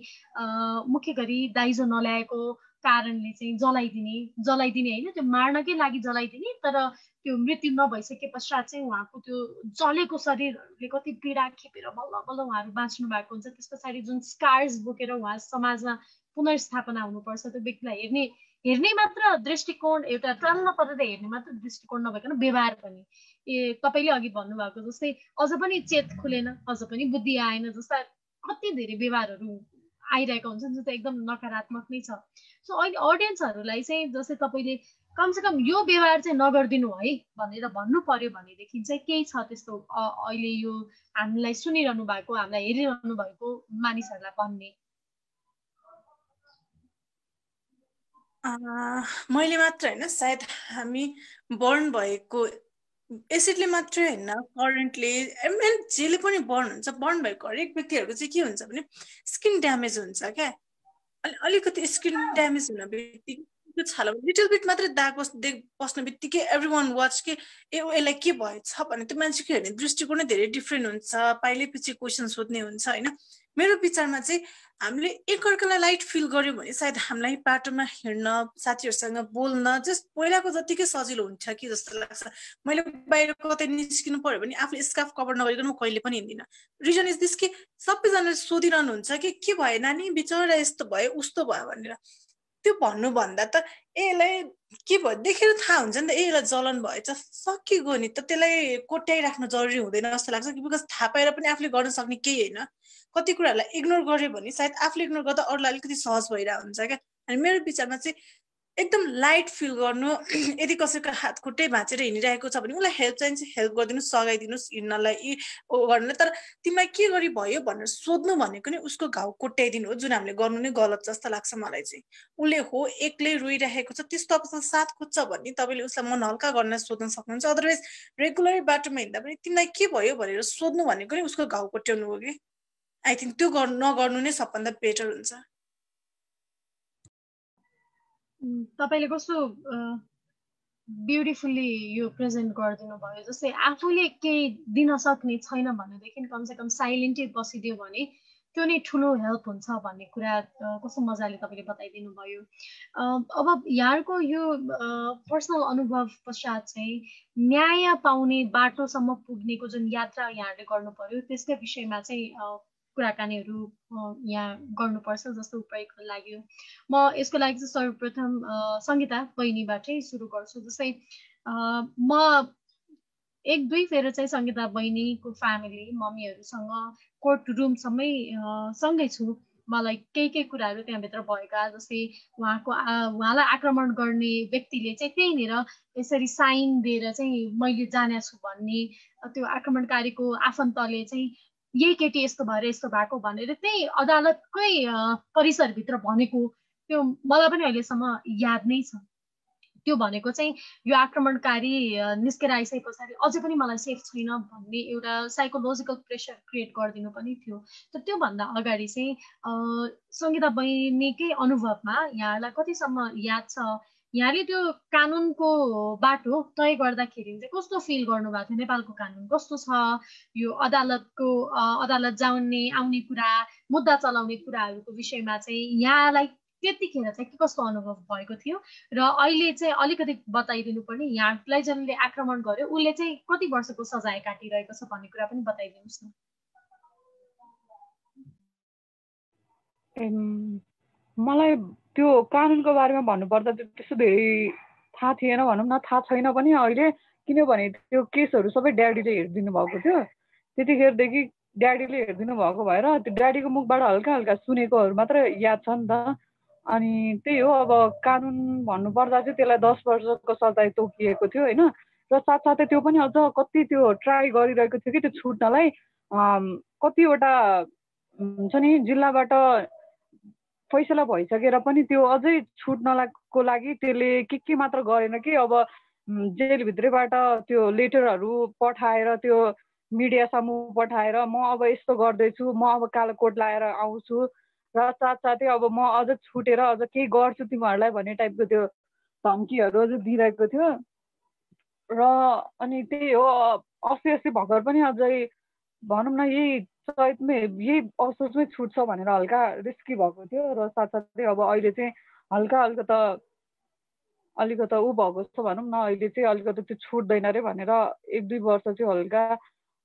मुख्य गरी दाइजो नल्याएको कारणले चाहिँ जलाइदिने जलाइदिने होइन त्यो मार्नकै लागि जलाइदिने तर त्यो मृत्यु नभइसके पश्चात चाहिँ उहाँको त्यो जलेको शरीरहरूले कति पीडा खेपेर बल्ल बल्ल उहाँहरू बाँच्नु भएको हुन्छ। त्यस पछाडि जुन स्कार्स बोकेर उहाँ समाजमा पुनर्स्थापना हुनुपर्छ त्यो व्यक्तिलाई हेर्ने हेर्ने मात्र दृष्टिकोण एउटा टल्ल परेर हेर्ने मात्र दृष्टिकोण नभइकन व्यवहार पनि ए तपाईँले अघि भन्नुभएको जस्तै अझ पनि चेत खुलेन अझ पनि बुद्धि आएन जस्ता कति धेरै व्यवहारहरू आइरहेको हुन्छ जो चाहिँ एकदम नकारात्मक नै छ। सो अहिले अडियन्सहरूलाई चाहिँ जस्तै तपाईँले कमसेकम यो व्यवहार चाहिँ नगरिदिनु है भनेर भन्नु पर्यो भनेदेखि चाहिँ केही छ त्यस्तो अहिले यो हामीलाई सुनिरहनु भएको हामीलाई हेरिरहनु भएको मानिसहरूलाई भन्ने? मैले मात्र होइन सायद हामी बर्न भएको एसिडले मात्रै होइन करेन्टले एन्ड जेले पनि बर्न हुन्छ बर्न भएको हरेक व्यक्तिहरूको चाहिँ के हुन्छ भने स्किन ड्यामेज हुन्छ क्या। अलिकति स्किन ड्यामेज हुन बित्तिकै छाला लिटल बिट मात्रै दाग बस् बस्ने बित्तिकै एभ्री वान वाच के ए यसलाई के भएछ भने त्यो मान्छेको हेर्ने दृष्टिकोण धेरै डिफ्रेन्ट हुन्छ पाइले पछि क्वेसन सोध्ने हुन्छ होइन? मेरो विचारमा चाहिँ हामीले एकअर्कालाई लाइट फिल गर्यो भने सायद हामीलाई बाटोमा हिँड्न साथीहरूसँग बोल्न जस्ट पहिलाको जतिकै सजिलो हुन्छ कि जस्तो लाग्छ। मैले बाहिर कतै निस्किनु पर्यो भने आफूले स्काफ कभर नगरिकन म कहिले पनि हिँड्दिनँ। रिजन इज दिस कि सबैजनाले सोधिरहनुहुन्छ कि के भयो नानी बिचरा यस्तो भयो उस्तो भयो भनेर। त्यो भन्नुभन्दा त यसलाई के भयो? देखेर थाहा हुन्छ नि त ए यसलाई जलन भएछ। सकिगयो नि त त्यसलाई कोट्याइराख्नु जरुरी हुँदैन जस्तो लाग्छ कि बिकज थाहा पाएर पनि आफूले गर्न सक्ने केही होइन। कति कुराहरूलाई इग्नोर गर्यो भने सायद आफूले इग्नोर गर्दा अरूलाई अलिकति सहज भइरहेको हुन्छ क्या। अनि मेरो विचारमा चाहिँ एकदम लाइट फिल गर्नु। [CLEARS THROAT] यदि कसैको हात खुट्टै भाँचेर हिँडिरहेको छ भने उसलाई हेल्प चाहिन्छ हेल्प गरिदिनुहोस् सघाइदिनुहोस् हिँड्नलाई गर्नुलाई। तर तिमीलाई के गरी भयो भनेर सोध्नु भनेको नै उसको घाउ कोट्याइदिनु हो जुन हामीले गर्नु नै गलत जस्तो लाग्छ मलाई चाहिँ। उसले हो एक्लै रोइरहेको छ त्यस्तो अवस्था साथ खोज्छ भने तपाईँले उसलाई मन हल्का गर्न सोध्न सक्नुहुन्छ। अदरवाइज रेगुलर बाटोमा हिँड्दा पनि तिमीलाई के भयो भनेर सोध्नु भनेको नै उसको घाउ कोट्याउनु हो कि? आई थिङ्क त्यो गर्नु नगर्नु नै सबभन्दा बेटर हुन्छ। तपाईँले कस्तो ब्युटिफुल्ली यो प्रेजेन्ट गरिदिनु भयो? जस्तै आफूले केही दिन सक्ने छैन भनेदेखि कमसेकम साइलेन्टै बसिदियो भने त्यो नै ठुलो हेल्प हुन्छ भन्ने कुरा कस्तो मजाले तपाईँले बताइदिनु भयो? अब यहाँको यो पर्सनल अनुभव पश्चात चाहिँ न्याय पाउने बाटोसम्म पुग्नेको जुन यात्रा यहाँहरूले गर्नु पर्यो त्यसकै विषयमा चाहिँ कुराकानीहरू यहाँ गर्नुपर्छ जस्तो उपयोग लाग्यो म यसको लागि चाहिँ सर्वप्रथम सङ्गीता बहिनीबाटै सुरु गर्छु। जस्तै म एक दुई फेर चाहिँ सङ्गीता बहिनीको फ्यामिली मम्मीहरूसँग कोर्ट रुमसम्मै सँगै छु। मलाई केही केही कुराहरू त्यहाँभित्र भएका जस्तै उहाँको उहाँलाई आक्रमण गर्ने व्यक्तिले चाहिँ त्यहीँनिर यसरी साइन दिएर चाहिँ मैले जाने छु भन्ने त्यो आक्रमणकारीको आफन्तले चाहिँ यही केटी यस्तो भएर यस्तो भएको भनेर त्यही अदालतकै परिसरभित्र भनेको त्यो मलाई पनि अहिलेसम्म याद नै छ। त्यो भनेको चाहिँ यो आक्रमणकारी निस्केर आइसके पछाडि अझै पनि मलाई सेफ छैन भन्ने एउटा साइकोलोजिकल प्रेसर क्रिएट गरिदिनु पनि थियो। त त्योभन्दा अगाडि चाहिँ सङ्गीता बहिनीकै अनुभवमा यहाँलाई कतिसम्म याद छ? यहाँले त्यो कानुनको बाटो तय गर्दाखेरि चाहिँ कस्तो फिल गर्नुभएको थियो? नेपालको कानुन कस्तो छ? यो अदालतको अदालत जाउने आउने कुरा मुद्दा चलाउने कुराहरूको विषयमा चाहिँ यहाँलाई त्यतिखेर चाहिँ के कस्तो अनुभव भएको थियो? र अहिले चाहिँ अलिकति बताइदिनु पर्ने यहाँलाई जसले आक्रमण गर्यो उसले चाहिँ कति वर्षको सजाय काटिरहेको छ भन्ने कुरा पनि बताइदिनुहोस् न। मलाई त्यो कानुनको बारेमा भन्नुपर्दा त्यस्तो धेरै थाहा थिएन भनौँ न थाहा छैन पनि अहिले। किनभने त्यो केसहरू सबै ड्याडीले हेरिदिनु भएको थियो। त्यतिखेरदेखि ड्याडीले हेरिदिनु भएको भएर त्यो ड्याडीको मुखबाट हल्का हल्का सुनेकोहरू मात्रै याद छ नि त। अनि त्यही हो अब कानुन भन्नुपर्दा चाहिँ त्यसलाई दस वर्षको सजाय तोकिएको थियो होइन? र साथसाथै त्यो पनि अझ कति त्यो ट्राई गरिरहेको थियो कि त्यो छुट्नलाई। कतिवटा हुन्छ नि जिल्लाबाट फैसला भइसकेर पनि त्यो अझै छुट्नलाको लागि त्यसले के के मात्र गरेन कि अब जेलभित्रैबाट त्यो लेटरहरू पठाएर त्यो मिडिया समूह पठाएर म अब यस्तो गर्दैछु म अब कालो कोट लगाएर आउँछु र साथसाथै अब म अझ छुटेर अझ केही गर्छु तिमीहरूलाई भन्ने टाइपको त्यो धम्कीहरू अझ दिइरहेको थियो। र अनि त्यही हो अस्ति अस्ति भर्खर पनि अझै भनौँ न यही चैतमै यही असोजमै छुट्छ भनेर हल्का रिस्की भएको थियो र साथसाथै अब अहिले चाहिँ हल्का अलिकता अलिकता ऊ भएको जस्तो भनौँ न अहिले चाहिँ अलिकति त्यो छुट्दैन अरे भनेर एक दुई वर्ष चाहिँ हल्का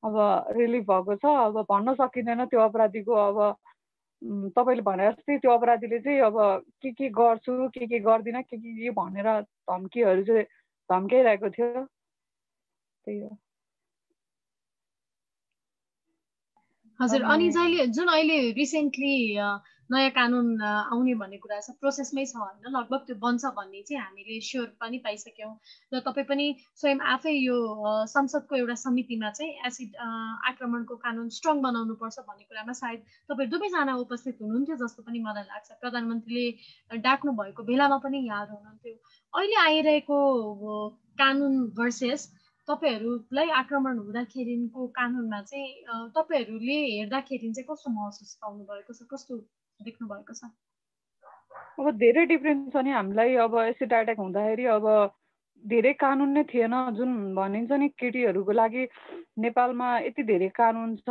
अब रिलिफ भएको छ। अब भन्न सकिँदैन त्यो अपराधीको अब तपाईँले भने जस्तै त्यो अपराधीले चाहिँ अब के के गर्छु के के गर्दिनँ के के भनेर धम्कीहरू चाहिँ धम्काइरहेको थियो। त्यही हो। हजुर अनि जहिले जुन अहिले रिसेन्टली नयाँ कानुन आउने भन्ने कुरा छ प्रोसेसमै छ होइन लगभग त्यो बन्छ भन्ने चाहिँ हामीले स्योर पनि पाइसक्यौँ। र तपाईँ पनि स्वयं आफै यो संसदको एउटा समितिमा चाहिँ एसिड आक्रमणको कानुन स्ट्रङ बनाउनुपर्छ भन्ने कुरामा सायद तपाईँ दुवैजना उपस्थित हुनुहुन्थ्यो जस्तो पनि मलाई लाग्छ। प्रधानमन्त्रीले डाक्नु भएको बेलामा पनि याद हुनुहुन्थ्यो। अहिले आइरहेको कानुन भर्सेस तपाईँहरूलाई आक्रमण हुँदाखेरिको कानुनमा चाहिँ तपाईँहरूले हेर्दाखेरि चाहिँ कस्तो महसुस पाउनु भएको छ? कस्तो देख्नु भएको छ? अब धेरै डिफ्रेन्स छ नि हामीलाई। अब एसिड एट्याक हुँदाखेरि अब धेरै कानुन नै थिएन जुन भनिन्छ नि केटीहरूको लागि। नेपालमा यति धेरै कानुन छ।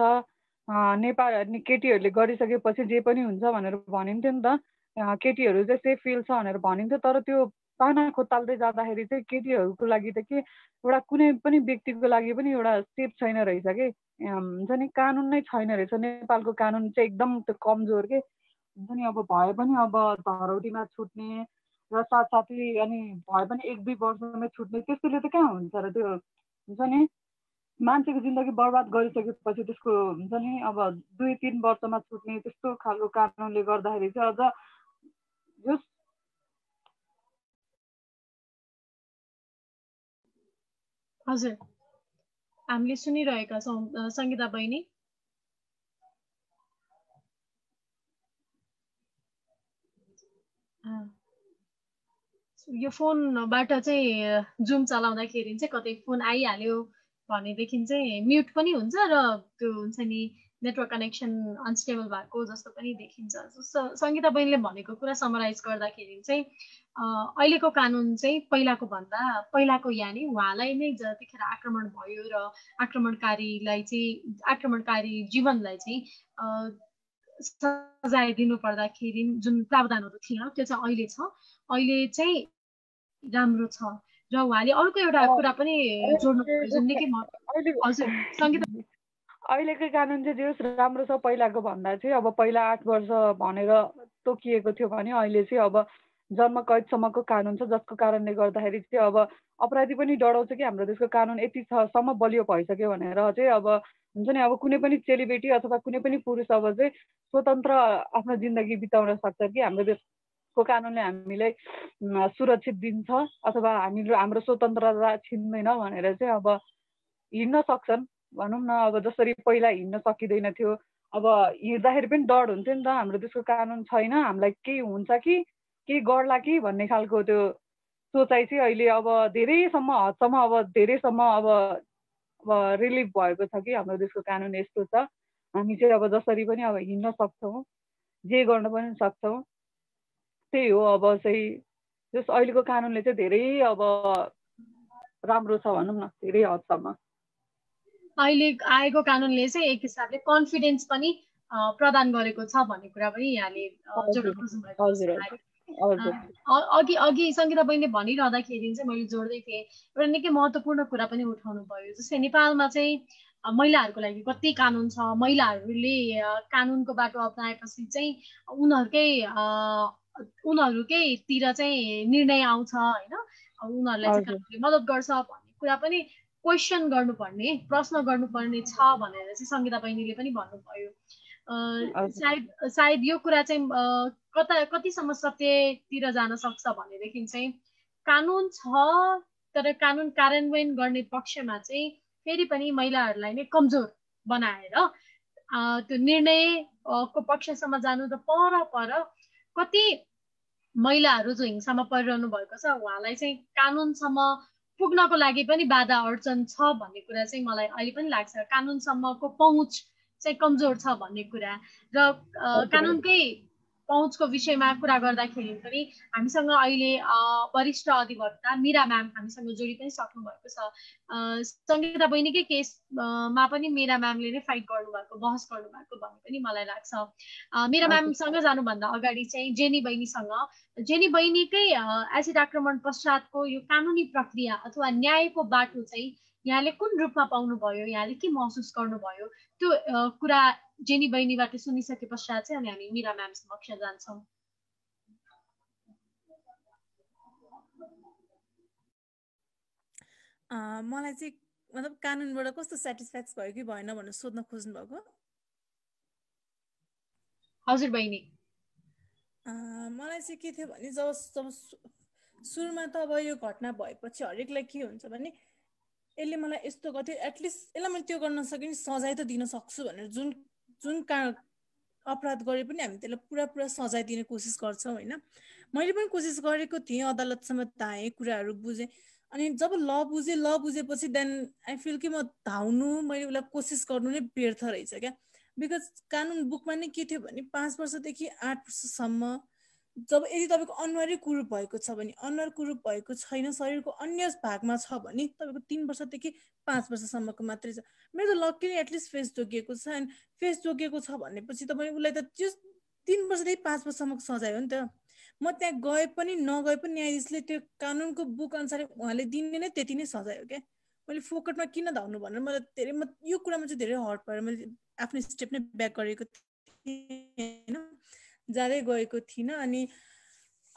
नेपाल केटीहरूले गरिसकेपछि जे पनि हुन्छ भनेर भनिन्थ्यो नि त। केटीहरू चाहिँ सेफ फिल छ भनेर भनिन्थ्यो। तर त्यो पाना खोताल्दै जाँदाखेरि चाहिँ केटीहरूको लागि त के एउटा कुनै पनि व्यक्तिको लागि पनि एउटा सेफ छैन रहेछ कि? हुन्छ नि? कानुन नै छैन रहेछ। नेपालको कानुन चाहिँ एकदम त्यो कमजोर के? हुन्छ नि? अब भए पनि अब धरौटीमा छुट्ने र साथसाथै अनि भए पनि एक दुई वर्षमै छुट्ने त्यस्तोले त कहाँ हुन्छ र त्यो? हुन्छ नि? मान्छेको जिन्दगी बर्बाद गरिसकेपछि त्यसको हुन्छ नि? अब दुई तिन वर्षमा छुट्ने त्यस्तो खालको कानुनले गर्दाखेरि चाहिँ अझ जस हजुर। हामीले सुनिरहेका छौँ सङ्गीता बहिनी। यो फोनबाट चाहिँ जुम चलाउँदाखेरि चाहिँ कतै फोन आइहाल्यो भनेदेखि चाहिँ म्युट पनि हुन्छ र त्यो हुन्छ नि नेटवर्क कनेक्सन अनस्टेबल भएको जस्तो पनि देखिन्छ। सङ्गीता बहिनीले भनेको कुरा समराइज गर्दाखेरि चाहिँ अहिलेको कानुन चाहिँ पहिलाको भन्दा पहिलाको यानि उहाँलाई नै जतिखेर आक्रमण भयो र आक्रमणकारीलाई चाहिँ आक्रमणकारी जीवनलाई चाहिँ सजाय दिनु पर्दाखेरि जुन प्रावधानहरू थिएन त्यो चाहिँ अहिले छ। अहिले चाहिँ राम्रो छ। र उहाँले अर्को एउटा कुरा पनि जोड्नु जुन निकै हजुर सङ्गीत अहिलेको कानुन चाहिँ जे राम्रो छ। पहिलाको भन्दा चाहिँ अब पहिला आठ वर्ष भनेर तोकिएको थियो भने अहिले चाहिँ अब जन्म कैदसम्मको कानुन छ। जसको कारणले गर्दाखेरि चाहिँ अब अपराधी पनि डराउँछ कि हाम्रो देशको कानुन यति छसम्म बलियो भइसक्यो भनेर चाहिँ अब हुन्छ नि अब कुनै पनि चेलीबेटी अथवा कुनै पनि पुरुष अब चाहिँ स्वतन्त्र आफ्नो जिन्दगी बिताउन सक्छ कि हाम्रो देशको कानुनले हामीलाई सुरक्षित दिन्छ अथवा हामीहरू हाम्रो स्वतन्त्रता छिन्दैन भनेर चाहिँ अब हिँड्न सक्छन्। भनौँ न अब जसरी पहिला हिँड्न सकिँदैन थियो। अब हिँड्दाखेरि पनि डर हुन्थ्यो नि त हाम्रो देशको कानुन छैन हामीलाई केही हुन्छ कि केही गर्ला कि भन्ने खालको त्यो सोचाइ चाहिँ अहिले अब धेरैसम्म हदसम्म अब धेरैसम्म अब अब रिलिफ भएको छ कि हाम्रो देशको कानुन यस्तो छ। हामी चाहिँ अब जसरी पनि अब हिँड्न सक्छौँ जे गर्न पनि सक्छौँ। त्यही हो अब चाहिँ जस अहिलेको कानुनले चाहिँ धेरै अब राम्रो छ भनौँ न धेरै हदसम्म। अहिले आएको कानुनले चाहिँ एक हिसाबले कन्फिडेन्स पनि प्रदान गरेको छ भन्ने कुरा पनि यहाँले अघि अघि सङ्गीता बहिनीले भनिरहँदाखेरि चाहिँ मैले जोड्दै थिएँ एउटा निकै महत्त्वपूर्ण कुरा पनि उठाउनु भयो। जस्तै नेपालमा चाहिँ महिलाहरूको लागि कति कानुन छ? महिलाहरूले कानुनको बाटो अप्नाएपछि चाहिँ उनीहरूकै उनीहरूकैतिर चाहिँ निर्णय आउँछ होइन? उनीहरूलाई चाहिँ मद्दत गर्छ भन्ने कुरा पनि क्वेसन गर्नुपर्ने प्रश्न गर्नुपर्ने छ भनेर चाहिँ सङ्गीता बहिनीले पनि भन्नुभयो। सायद सायद यो कुरा चाहिँ कता कतिसम्म सत्यतिर जान सक्छ भनेदेखि चाहिँ कानुन छ तर कानुन कार्यान्वयन गर्ने पक्षमा चाहिँ फेरि पनि महिलाहरूलाई नै कमजोर बनाएर त्यो निर्णयको पक्षसम्म जानु त पर पर कति महिलाहरू जो हिंसामा परिरहनु भएको छ उहाँलाई चाहिँ कानुनसम्म पुग्नको लागि पनि बाधा अडचन छ भन्ने कुरा चाहिँ मलाई अहिले पनि लाग्छ। कानुनसम्मको पहुँच चाहिँ कमजोर छ भन्ने कुरा। र कानुनकै पहुँचको विषयमा कुरा गर्दाखेरि पनि हामीसँग अहिले वरिष्ठ अधिवक्ता मिरा म्याम हामीसँग जोडी पनि सक्नु भएको छ सङ्गीता बहिनीकै केसमा पनि मिरा म्यामले नै फाइट गर्नुभएको बहस गर्नुभएको भन्ने पनि मलाई लाग्छ। मिरा म्यामसँग जानुभन्दा अगाडि चाहिँ जेनी बहिनीसँग जेनी बहिनीकै एसिड आक्रमण पश्चातको यो कानुनी प्रक्रिया अथवा न्यायको बाटो चाहिँ यहाँले कुन रूपमा पाउनुभयो यहाँले के महसुस गर्नुभयो त्यो कुरा जेनी बहिनीबाट सुनिसके पश्चात चाहिँ अनि हामी मिरा म्याम समक्ष जान्छौँ मलाई चाहिँ मतलब कानुनबाट कस्तो सेटिस्फ्याक्स भयो कि भएन भनेर सोध्न खोज्नु भएको हजुर बहिनी। मलाई चाहिँ के थियो भने जब जब सुरुमा त अब यो घटना भएपछि हरेकलाई के हुन्छ भने यसले मलाई यस्तो गर्थ्यो एटलिस्ट यसलाई मैले त्यो गर्न सकेँ नि सजाय त दिन सक्छु भनेर जुन जुन का अपराध गरे पनि हामी त्यसलाई पुरा पुरा सजाय दिने कोसिस गर्छौँ होइन? मैले पनि कोसिस गरेको थिएँ अदालतसम्म धाएँ कुराहरू बुझेँ। अनि जब ल बुझेँ ल बुझेपछि देन आई फिल कि म धाउनु मैले उसलाई कोसिस गर्नु नै व्यर्थ रहेछ क्या? बिकज कानुन बुकमा नै के थियो भने पाँच वर्षदेखि आठ वर्षसम्म जब यदि तपाईँको अनुहारै कुरूप भएको छ भने अनुहार कुरूप भएको छैन शरीरको अन्य भागमा छ भने तपाईँको तिन वर्षदेखि पाँच वर्षसम्मको मात्रै छ। मेरो त लक्कीले एटलिस्ट फेस जोगिएको छ एन्ड फेस जोगिएको छ भनेपछि तपाईँ उसलाई त त्यो तिन वर्षदेखि पाँच वर्षसम्मको सजाय हो नि त। म त्यहाँ गए पनि नगए पनि न्यायाधीशले त्यो कानुनको बुक अनुसार उहाँले दिने नै त्यति नै सजाय हो क्या। मैले फोकटमा किन धाउनु भनेर मलाई धेरै म यो कुरामा चाहिँ धेरै हर्ट परेर मैले आफ्नो स्टेप नै ब्याक गरेको थिएँ होइन जाँदै गएको थिइनँ। अनि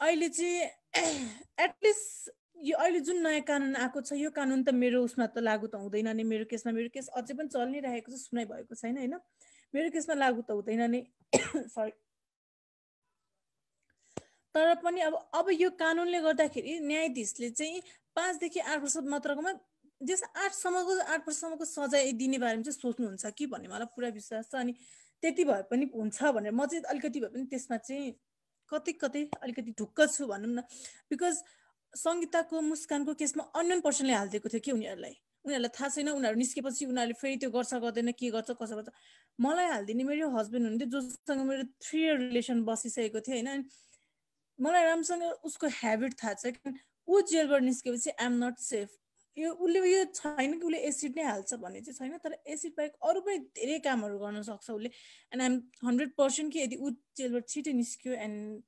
अहिले चाहिँ [CLEARS THROAT] एटलिस्ट यो अहिले जुन नयाँ कानुन आएको छ यो कानुन त मेरो उसमा त लागु त हुँदैन नि। मेरो केसमा मेरो केस अझै पनि चलि रहेको छ सुनाइ भएको छैन होइन? मेरो केसमा लागु त हुँदैन नि। [CLEARS THROAT] सरी तर पनि अब अब यो कानुनले गर्दाखेरि न्यायाधीशले चाहिँ पाँचदेखि आठ वर्ष मात्रकोमा जस आठसम्मको आठ वर्षसम्मको सजाय दिने बारेमा चाहिँ सोच्नुहुन्छ कि भन्ने मलाई पुरा विश्वास छ। अनि त्यति भए पनि हुन्छ भनेर म चाहिँ अलिकति भए पनि त्यसमा चाहिँ कतै कतै अलिकति ढुक्क छु भनौँ न। बिकज सङ्गीताको मुस्कानको केसमा अन्य पर्सनले हालिदिएको थियो कि उनीहरूलाई? उनीहरूलाई थाहा छैन उनीहरू निस्केपछि उनीहरूले फेरि त्यो गर्छ गर्दैन के गर्छ कसो गर्छ। मलाई हालिदिने मेरो हस्बेन्ड हुनुहुन्थ्यो जोसँग मेरो थ्री इयर रिलेसन बसिसकेको थियो होइन? मलाई राम्रोसँग उसको हेबिट थाहा छ ऊ जेलबाट निस्केपछि आइएम नट सेफ यो उसले यो छैन कि उसले एसिड नै हाल्छ भन्ने चाहिँ छैन तर एसिड बाहेक अरू पनि धेरै कामहरू गर्न सक्छ उसले। एन्ड आइएम हन्ड्रेड पर्सेन्ट कि यदि ऊ जेलबाट छिटो निस्क्यो एन्ड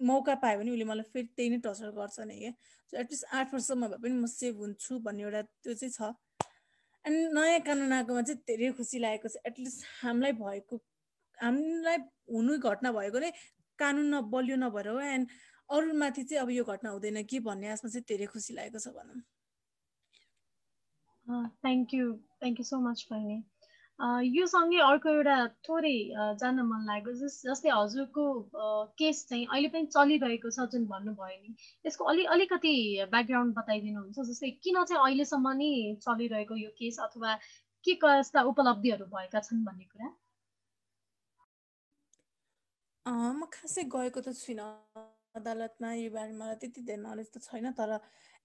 मौका पायो भने उसले मलाई फेरि त्यही नै टर्चर गर्छ नि क्या। सो एटलिस्ट आठ वर्षमा भए पनि म सेभ हुन्छु भन्ने एउटा त्यो चाहिँ छ। एन्ड नयाँ कानुन आएकोमा चाहिँ धेरै खुसी लागेको छ। एटलिस्ट हामीलाई भएको हामीलाई हुनु घटना भएको नै कानुन नबलियो नभएर हो। एन्ड अरूमाथि चाहिँ अब यो घटना हुँदैन कि भन्ने आसमा चाहिँ धेरै खुसी लागेको छ भनौँ। Thank you thank you so much बहिनी यो सँगै अर्को एउटा थोरै जान्न मन लाग्यो जस जस्तै हजुरको केस चाहिँ अहिले पनि चलिरहेको छ जुन भन्नुभयो नि यसको अलि अलिकति ब्याकग्राउन्ड बताइदिनुहुन्छ जस्तै किन चाहिँ अहिलेसम्म नै चलिरहेको यो केस अथवा के कस्ता उपलब्धिहरू भएका छन् भन्ने कुरा? म खासै गएको त छुइनँ। अदालतमा यो बारेमा त्यति धेरै नलेज त छैन तर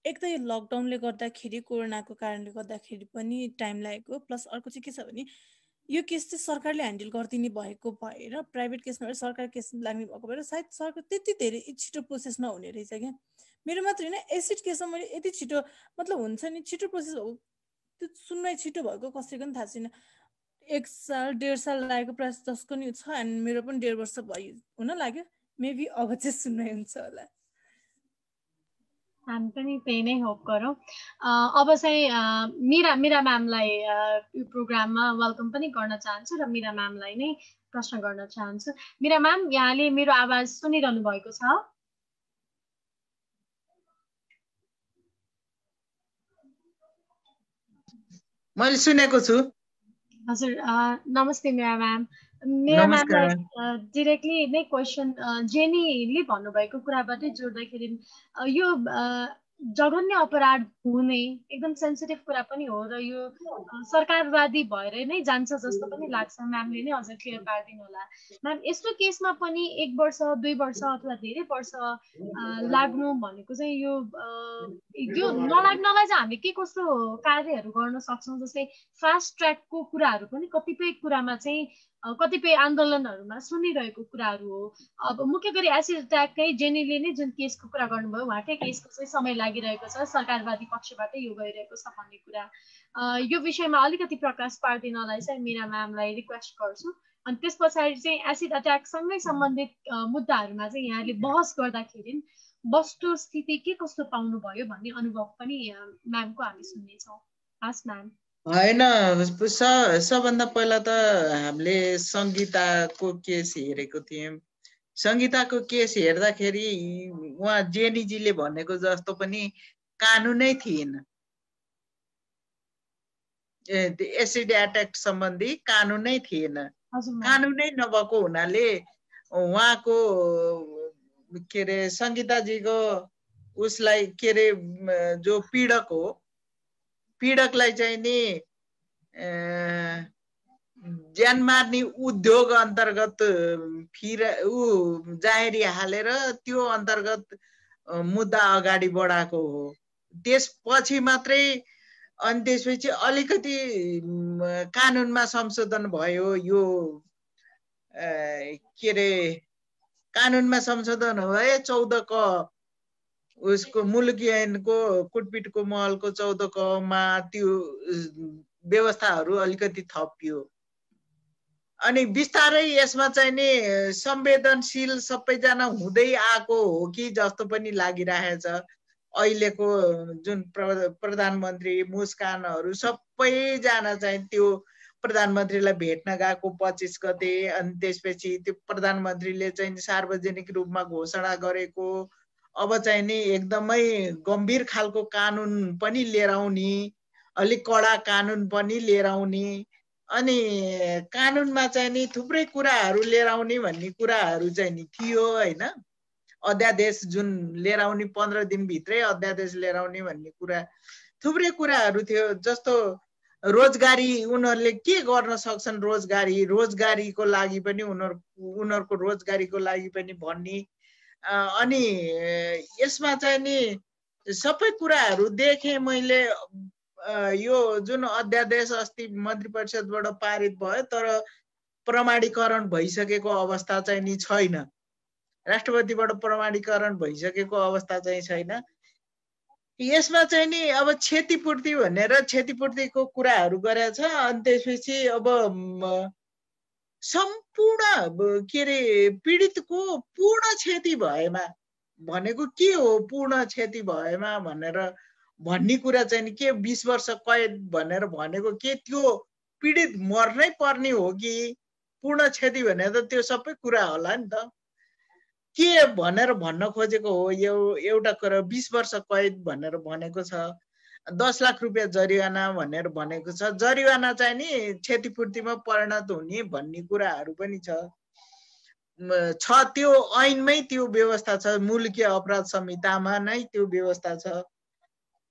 एक त यो लकडाउनले गर्दाखेरि कोरोनाको कारणले गर्दाखेरि पनि टाइम लागेको। प्लस अर्को चाहिँ के छ भने यो केस चाहिँ सरकारले ह्यान्डल गरिदिने भएको भएर प्राइभेट केसमा भएर सरकार केस लाग्ने भएको भएर सायद सरकार त्यति धेरै छिटो प्रोसेस नहुने रहेछ क्या। मेरो मात्र होइन एसिड केसमा मैले यति छिटो मतलब हुन्छ नि छिटो प्रोसेस भएको त्यो सुनवाई छिटो भएको कसैको पनि थाहा छैन। एक साल डेढ साल लागेको प्रायः जसको नि छ एन्ड मेरो पनि डेढ वर्ष भयो हुन लाग्यो। मेबी अब चाहिँ सुनवाई हुन्छ होला। हामी पनि त्यही नै होप गरौँ अब चाहिँ मिरा मिरा म्यामलाई यो प्रोग्राममा वेलकम पनि गर्न चाहन्छु र मिरा म्यामलाई नै प्रश्न गर्न चाहन्छु। मिरा म्याम यहाँले मेरो आवाज सुनिरहनु भएको छ? मैले सुनेको छु। हजुर नमस्ते मेरा म्याम। मेरा म्यामलाई डिरेक्टली नै क्वेसन जेनीले भन्नुभएको कुराबाटै जोड्दाखेरि यो जघन्य अपराध हुने एकदम सेन्सिटिभ कुरा पनि हो र यो सरकारवादी भएर नै जान्छ जस्तो पनि लाग्छ। म्यामले नै अझ क्लियर पारिदिनु होला। म्याम यस्तो केसमा पनि एक वर्ष दुई वर्ष अथवा धेरै वर्ष लाग्नु भनेको चाहिँ यो यो नलाग्नलाई चाहिँ हामी के कस्तो कार्यहरू गर्न सक्छौँ? जस्तै फास्ट ट्र्याकको कुराहरू पनि कतिपय कुरामा चाहिँ कतिपय आन्दोलनहरूमा सुनिरहेको कुराहरू हो। अब मुख्य गरी एसिड अट्याककै जेनीले नै जुन केसको कुरा गर्नुभयो उहाँकै केसको चाहिँ समय लागिरहेको छ सरकारवादी पक्षबाटै यो गइरहेको छ भन्ने कुरा। यो विषयमा अलिकति प्रकाश पारिदिनलाई चाहिँ मिना म्यामलाई रिक्वेस्ट गर्छु। अनि त्यस पछाडि चाहिँ एसिड अट्याकसँगै सम्बन्धित मुद्दाहरूमा चाहिँ यहाँले बहस गर्दाखेरि वस्तु स्थिति के कस्तो पाउनुभयो भन्ने अनुभव पनि म्यामको हामी सुन्नेछौँ। हस् म्याम। होइन सबभन्दा पहिला त हामीले सङ्गीताको केस हेरेको थियौँ। सङ्गीताको केस हेर्दाखेरि उहाँ जेनीजीले भनेको जस्तो पनि कानुनै थिएन। एसिड एट्याक सम्बन्धी कानुनै थिएन। कानुनै नभएको हुनाले उहाँको के अरे सङ्गीताजीको उसलाई के अरे जो पीडक हो पीडकलाई चाहिँ नि ज्यान मार्ने उद्योग अन्तर्गत फिर ऊ जाहेरी हालेर त्यो अन्तर्गत मुद्दा अगाडि बढाएको हो। त्यसपछि मात्रै अनि त्यसपछि अलिकति कानुनमा संशोधन भयो यो के अरे कानुनमा संशोधन भए चौध क उसको मुलुकी ऐनको कुटपिटको महलको चौध कमा त्यो व्यवस्थाहरू अलिकति थपियो। अनि बिस्तारै यसमा चाहिँ नि संवेदनशील सबैजना हुँदै आएको हो कि जस्तो पनि लागिरहेछ। अहिलेको जुन प्रधानमन्त्री मुस्कानहरू सबैजना चाहिँ त्यो प्रधानमन्त्रीलाई भेट्न गएको पच्चिस गते अनि त्यसपछि त्यो प्रधानमन्त्रीले चाहिँ सार्वजनिक रूपमा घोषणा गरेको। अब चाहिँ नि एकदमै गम्भीर खालको कानुन पनि लिएर आउने अलिक कडा कानुन पनि लिएर आउने अनि कानुनमा चाहिँ नि थुप्रै कुराहरू लिएर आउने भन्ने कुराहरू चाहिँ नि थियो होइन। अध्यादेश जुन लिएर आउने पन्ध्र दिनभित्रै अध्यादेश लिएर आउने भन्ने कुरा थुप्रै कुराहरू थियो। जस्तो रोजगारी उनीहरूले के गर्न सक्छन् रोजगारी? रोजगारीको लागि पनि उनीहरू उनीहरूको रोजगारीको लागि पनि भन्ने अनि यसमा चाहिँ नि सबै कुराहरू देखेँ मैले यो जुन अध्यादेश अस्ति मन्त्री परिषदबाट पारित भयो तर प्रमाणीकरण भइसकेको अवस्था चाहिँ नि छैन। राष्ट्रपतिबाट प्रमाणीकरण भइसकेको अवस्था चाहिँ छैन। यसमा चाहिँ नि अब क्षतिपूर्ति भनेर क्षतिपूर्तिको कुराहरू गरेछ अनि त्यसपछि अब सम्पूर्ण के अरे पीडितको पूर्ण क्षति भएमा भनेको के हो पूर्ण क्षति भएमा भनेर भन्ने कुरा चाहिँ के बिस वर्ष कैद भनेर भनेको के त्यो पीडित मर्नै पर्ने हो कि? पूर्ण क्षति भने त त्यो सबै कुरा होला नि त। के भनेर भन्न खोजेको हो? यो एउटा कुरा बिस वर्ष कैद भनेर भनेको छ। दस लाख रुपियाँ जरिवाना भनेर भनेको छ। जरिवाना चाहिँ नि क्षतिपूर्तिमा परिणत हुने भन्ने कुराहरू पनि छ। छ त्यो ऐनमै त्यो व्यवस्था छ। मुलुकीय अपराध संहितामा नै त्यो व्यवस्था छ।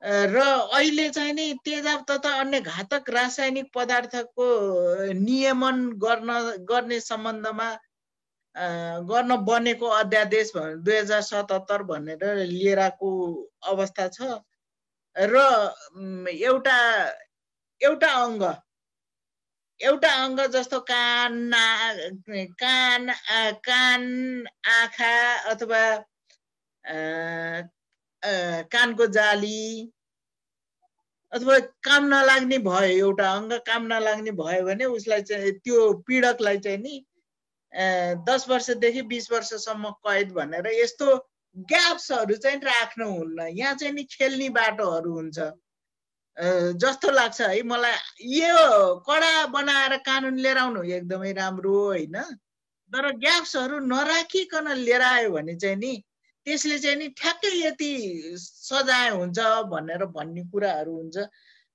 र अहिले चाहिँ नि तेजाब तथा अन्य घातक रासायनिक पदार्थको नियमन गर्न गर्ने सम्बन्धमा गर्न बनेको अध्यादेश दुई हजार सतहत्तर भनेर लिएर आएको अवस्था छ। र एउटा एउटा अङ्ग। एउटा अङ्ग जस्तो कान कान कान आँखा अथवा कानको जाली अथवा काम नलाग्ने भयो एउटा अङ्ग काम नलाग्ने भयो भने उसलाई चाहिँ त्यो पीडकलाई चाहिँ नि दस वर्षदेखि बिस वर्षसम्म कैद भनेर यस्तो ग्याप्सहरू चाहिँ राख्नुहुन्न यहाँ चाहिँ नि खेल्ने बाटोहरू हुन्छ। जस्तो लाग्छ है मलाई यो कडा बनाएर कानुन लिएर आउनु एकदमै राम्रो होइन। तर ग्याप्सहरू नराखिकन लिएर आयो भने चाहिँ नि त्यसले चाहिँ नि ठ्याक्कै यति सजाय हुन्छ भनेर भन्ने कुराहरू हुन्छ।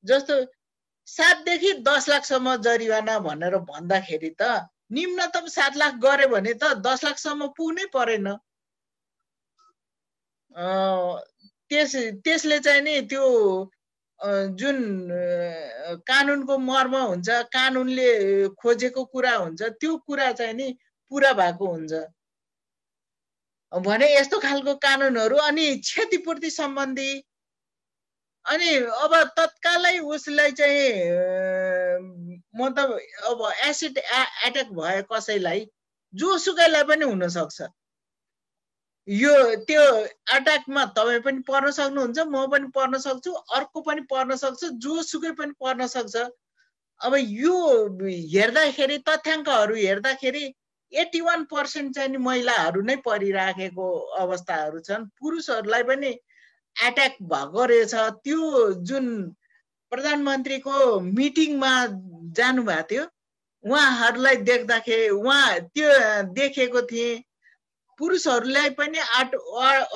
जस्तो सातदेखि दस लाखसम्म जरिवाना भनेर भन्दाखेरि त निम्नतम सात लाख गऱ्यो भने त दस लाखसम्म पुग्नै परेन। त्यस त्यसले चाहिँ नि त्यो जुन कानुनको मर्म हुन्छ कानुनले खोजेको कुरा हुन्छ त्यो कुरा चाहिँ नि पुरा भएको हुन्छ। भने यस्तो खालको कानुनहरू अनि क्षतिपूर्ति सम्बन्धी अनि अब तत्कालै उसलाई चाहिँ मतलब अब एसिड एट्याक भयो कसैलाई जोसुकैलाई पनि हुनसक्छ। यो त्यो एट्याकमा तपाईँ पनि पर्न सक्नुहुन्छ म पनि पर्न सक्छु अर्को पनि पर्न सक्छ जोसुकै पनि पर्न सक्छ। अब यो हेर्दाखेरि तथ्याङ्कहरू हेर्दाखेरि एट्टी वान पर्सेन्ट चाहिँ नि महिलाहरू नै परिराखेको अवस्थाहरू छन्। पुरुषहरूलाई पनि एट्याक भएको रहेछ। त्यो जुन प्रधानमन्त्रीको मिटिङमा जानुभएको थियो उहाँहरूलाई देख्दाखेरि उहाँ त्यो देखेको थिएँ। पुरुषहरूलाई पनि आट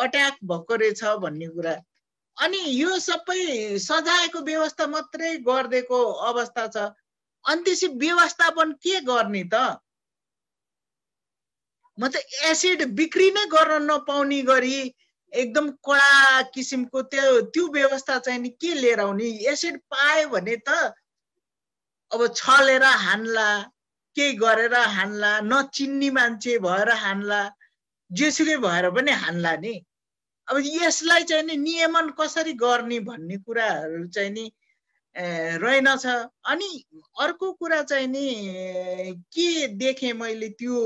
अट्याक भएको रहेछ भन्ने कुरा। अनि यो सबै सजायको व्यवस्था मात्रै गरिदिएको अवस्था छ। अनि त्यसै व्यवस्थापन के गर्ने त? म त एसिड बिक्री नै गर्न नपाउने गरी एकदम कडा किसिमको त्यो त्यो व्यवस्था चाहिँ नि के लिएर आउने? एसिड पायो भने त अब छलेर हान्ला केही गरेर हान्ला नचिन्ने मान्छे भएर हान्ला। जेसुकै भएर पनि हान्ला नि। अब यसलाई चाहिँ नि नियमन कसरी गर्ने भन्ने कुराहरू चाहिँ नि रहेनछ अनि अर्को कुरा चाहिँ नि के देखेँ मैले त्यो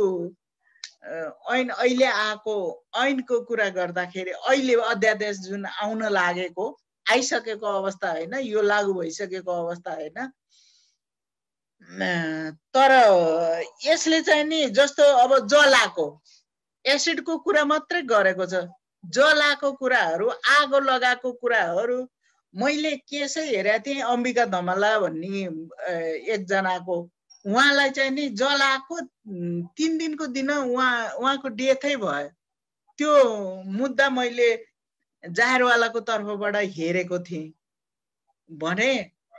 ऐन अहिले आएको ऐनको कुरा गर्दाखेरि अहिले अध्यादेश जुन आउन लागेको आइसकेको अवस्था होइन यो लागु भइसकेको अवस्था होइन। तर यसले चाहिँ नि जस्तो अब जलाको एसिडको कुरा मात्रै गरेको छ। जलाको कुराहरू आगो लगाएको कुराहरू मैले केसै हेरेको थिएँ अम्बिका धमला भन्ने एकजनाको। उहाँलाई चाहिँ नि जलाएको तिन दिनको दिन उहाँ उहाँको डेथै भयो। त्यो मुद्दा मैले जाहेरवालाको तर्फबाट हेरेको थिएँ। भने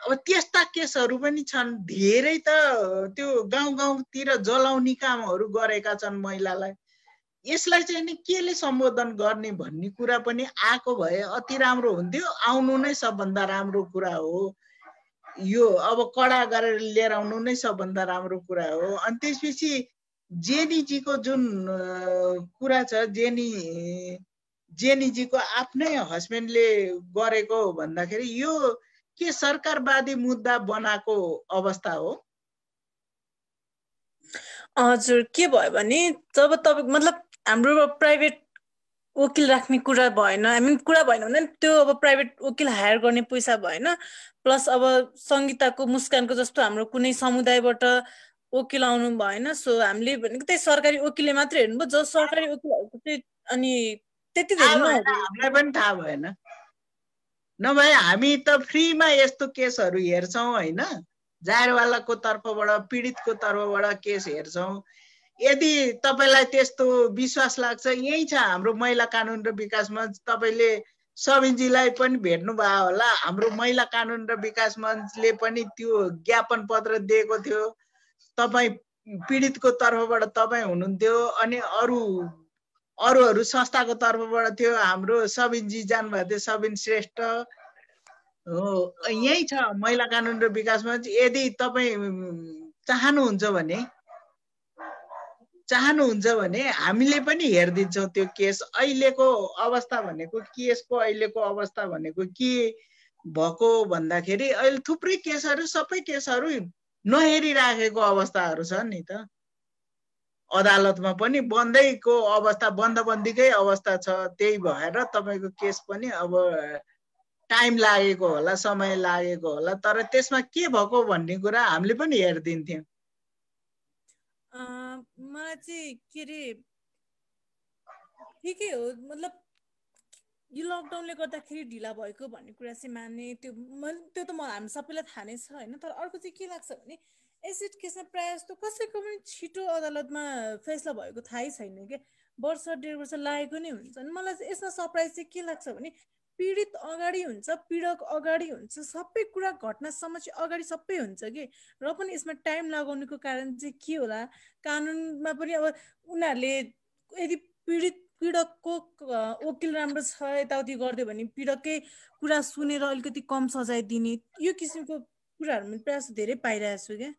अब त्यस्ता केसहरू पनि छन्। धेरै त त्यो गाउँ गाउँतिर जलाउने कामहरू गरेका छन् महिलालाई। यसलाई चाहिँ नि केले सम्बोधन गर्ने भन्ने कुरा पनि आएको भए अति राम्रो हुन्थ्यो। आउनु नै सबभन्दा राम्रो कुरा हो। यो अब कडा गरेर लिएर आउनु नै सबभन्दा राम्रो कुरा हो। अनि त्यसपछि जेनीजीको जुन कुरा छ जेनी जेनीजीको आफ्नै हस्बेन्डले गरेको भन्दाखेरि यो के सरकारवादी मुद्दा बनाएको अवस्था हो? हजुर के भयो भने जब तपाईँ मतलब हाम्रो प्राइभेट वकिल राख्ने कुरा भएन। आई मिन कुरा भएन भने त्यो अब प्राइभेट वकिल हायर गर्ने पैसा भएन। प्लस अब सङ्गीताको मुस्कानको जस्तो हाम्रो कुनै समुदायबाट वकिल आउनु भएन। सो हामीले भनेको त्यही सरकारी वकिलले मात्रै हेर्नुभयो। जो सरकारी वकिलहरूको चाहिँ अनि त्यति हामीलाई पनि थाहा भएन। नभए हामी त फ्रीमा यस्तो केसहरू हेर्छौँ होइन? जायरवालाको तर्फबाट पीडितको तर्फबाट केस हेर्छौँ। यदि तपाईँलाई त्यस्तो विश्वास लाग्छ यही छ हाम्रो महिला कानुन र विकास मञ्च तपाईँले सबिनजीलाई पनि भेट्नुभयो होला। हाम्रो महिला कानुन र विकास मञ्चले पनि त्यो ज्ञापन पत्र दिएको थियो। तपाईँ पीडितको तर्फबाट तपाईँ हुनुहुन्थ्यो अनि अरू अरूहरू संस्थाको तर्फबाट थियो। हाम्रो सबिनजी जानुभएको थियो सबिन श्रेष्ठ। हो यही छ महिला कानुन र विकास मञ्च यदि तपाईँ चाहनुहुन्छ भने चाहनुहुन्छ भने हामीले पनि हेरिदिन्छौँ त्यो केस। अहिलेको अवस्था भनेको केसको अहिलेको अवस्था भनेको के भएको भन्दाखेरि अहिले थुप्रै केसहरू सबै केसहरू नहेरिराखेको अवस्थाहरू छ नि त। अदालतमा पनि बन्दैको अवस्था बन्दबन्दीकै अवस्था छ। त्यही भएर तपाईँको केस पनि अब टाइम लागेको होला समय लागेको होला। तर त्यसमा के भएको भन्ने कुरा हामीले पनि हेरिदिन्थ्यौँ। मलाई चाहिँ के अरे ठिकै हो मतलब यो लकडाउनले गर्दाखेरि ढिला भएको भन्ने कुरा चाहिँ माने त्यो त्यो त मलाई हामी सबैलाई थाहा नै छ होइन? तर अर्को चाहिँ के लाग्छ भने एसिड केसमा प्रायः जस्तो कसैको पनि छिटो अदालतमा फैसला भएको थाहै छैन क्या वर्ष डेढ वर्ष लागेको नै हुन्छ। अनि मलाई चाहिँ यसमा सरप्राइज चाहिँ के लाग्छ भने पीडित अगाडि हुन्छ पीडक अगाडि हुन्छ सबै कुरा घटनासम्म चाहिँ अगाडि सबै हुन्छ कि? र पनि यसमा टाइम लगाउनुको कारण चाहिँ के होला? कानुनमा पनि अब उनीहरूले यदि पीडित पीडकको वकिल राम्रो छ यताउति गरिदियो भने पीडककै कुरा सुनेर अलिकति कम सजाय दिने यो किसिमको कुराहरू प्रयास धेरै पाइरहेको छु क्या।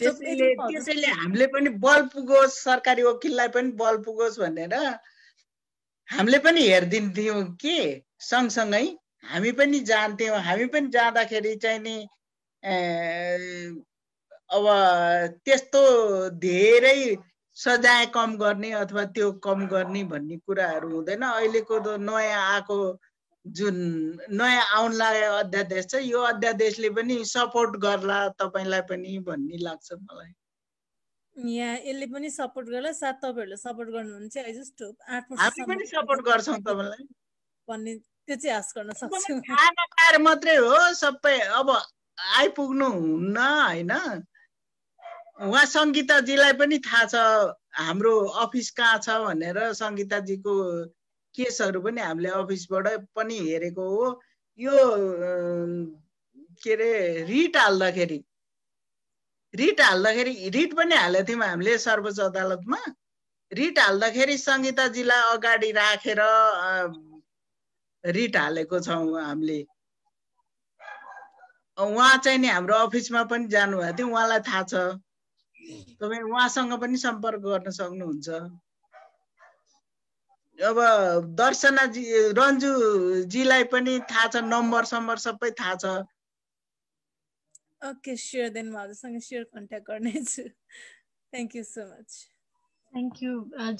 त्यसैले हामीले पनि बल पुगोस् सरकारी वकिललाई पनि बल पुगोस् भनेर। हामीले पनि हेरिदिन्थ्यौँ कि? सँगसँगै हामी पनि जान्थ्यौँ। हामी पनि जाँदाखेरि चाहिँ नि अब त्यस्तो धेरै सजाय कम गर्ने अथवा त्यो कम गर्ने भन्ने कुराहरू हुँदैन। अहिलेको नयाँ आएको जुन नयाँ आउन लागेको अध्यादेश छ यो अध्यादेशले पनि सपोर्ट गर्ला तपाईँलाई पनि भन्ने लाग्छ मलाई। यहाँ यसले पनि सपोर्ट गर्ला साथ तपाईँहरूले सपोर्ट गर्नुहुन्छ आई जस्ट आठ वर्ष पनि सपोर्ट गर्छौँ तपाईँलाई। भन्ने त्यो चाहिँ आश गर्न सक्छु। खाएर मात्रै हो सबै अब आइपुग्नु हुन्न होइन? उहाँ सङ्गीताजीलाई पनि थाहा छ हाम्रो अफिस कहाँ छ भनेर सङ्गीताजीको केसहरू पनि हामीले अफिसबाट पनि हेरेको हो। यो के अरे रिट हाल्दाखेरि रिट हाल्दाखेरि रिट पनि हालेको थियौँ हामीले सर्वोच्च अदालतमा रिट हाल्दाखेरि सङ्गीताजीलाई अगाडि राखेर रिट हालेको छौँ हामीले। उहाँ चाहिँ नि हाम्रो अफिसमा पनि जानुभएको थियो उहाँलाई थाहा छ। तपाईँ उहाँसँग पनि सम्पर्क गर्न सक्नुहुन्छ। अब दर्शनाजी रन्जुजीलाई पनि थाहा छ नम्बर सम्बर सबै थाहा छ। ओके स्योर देन म हजुरसँग स्योर कन्ट्याक्ट गर्नेछु thank you so much thank you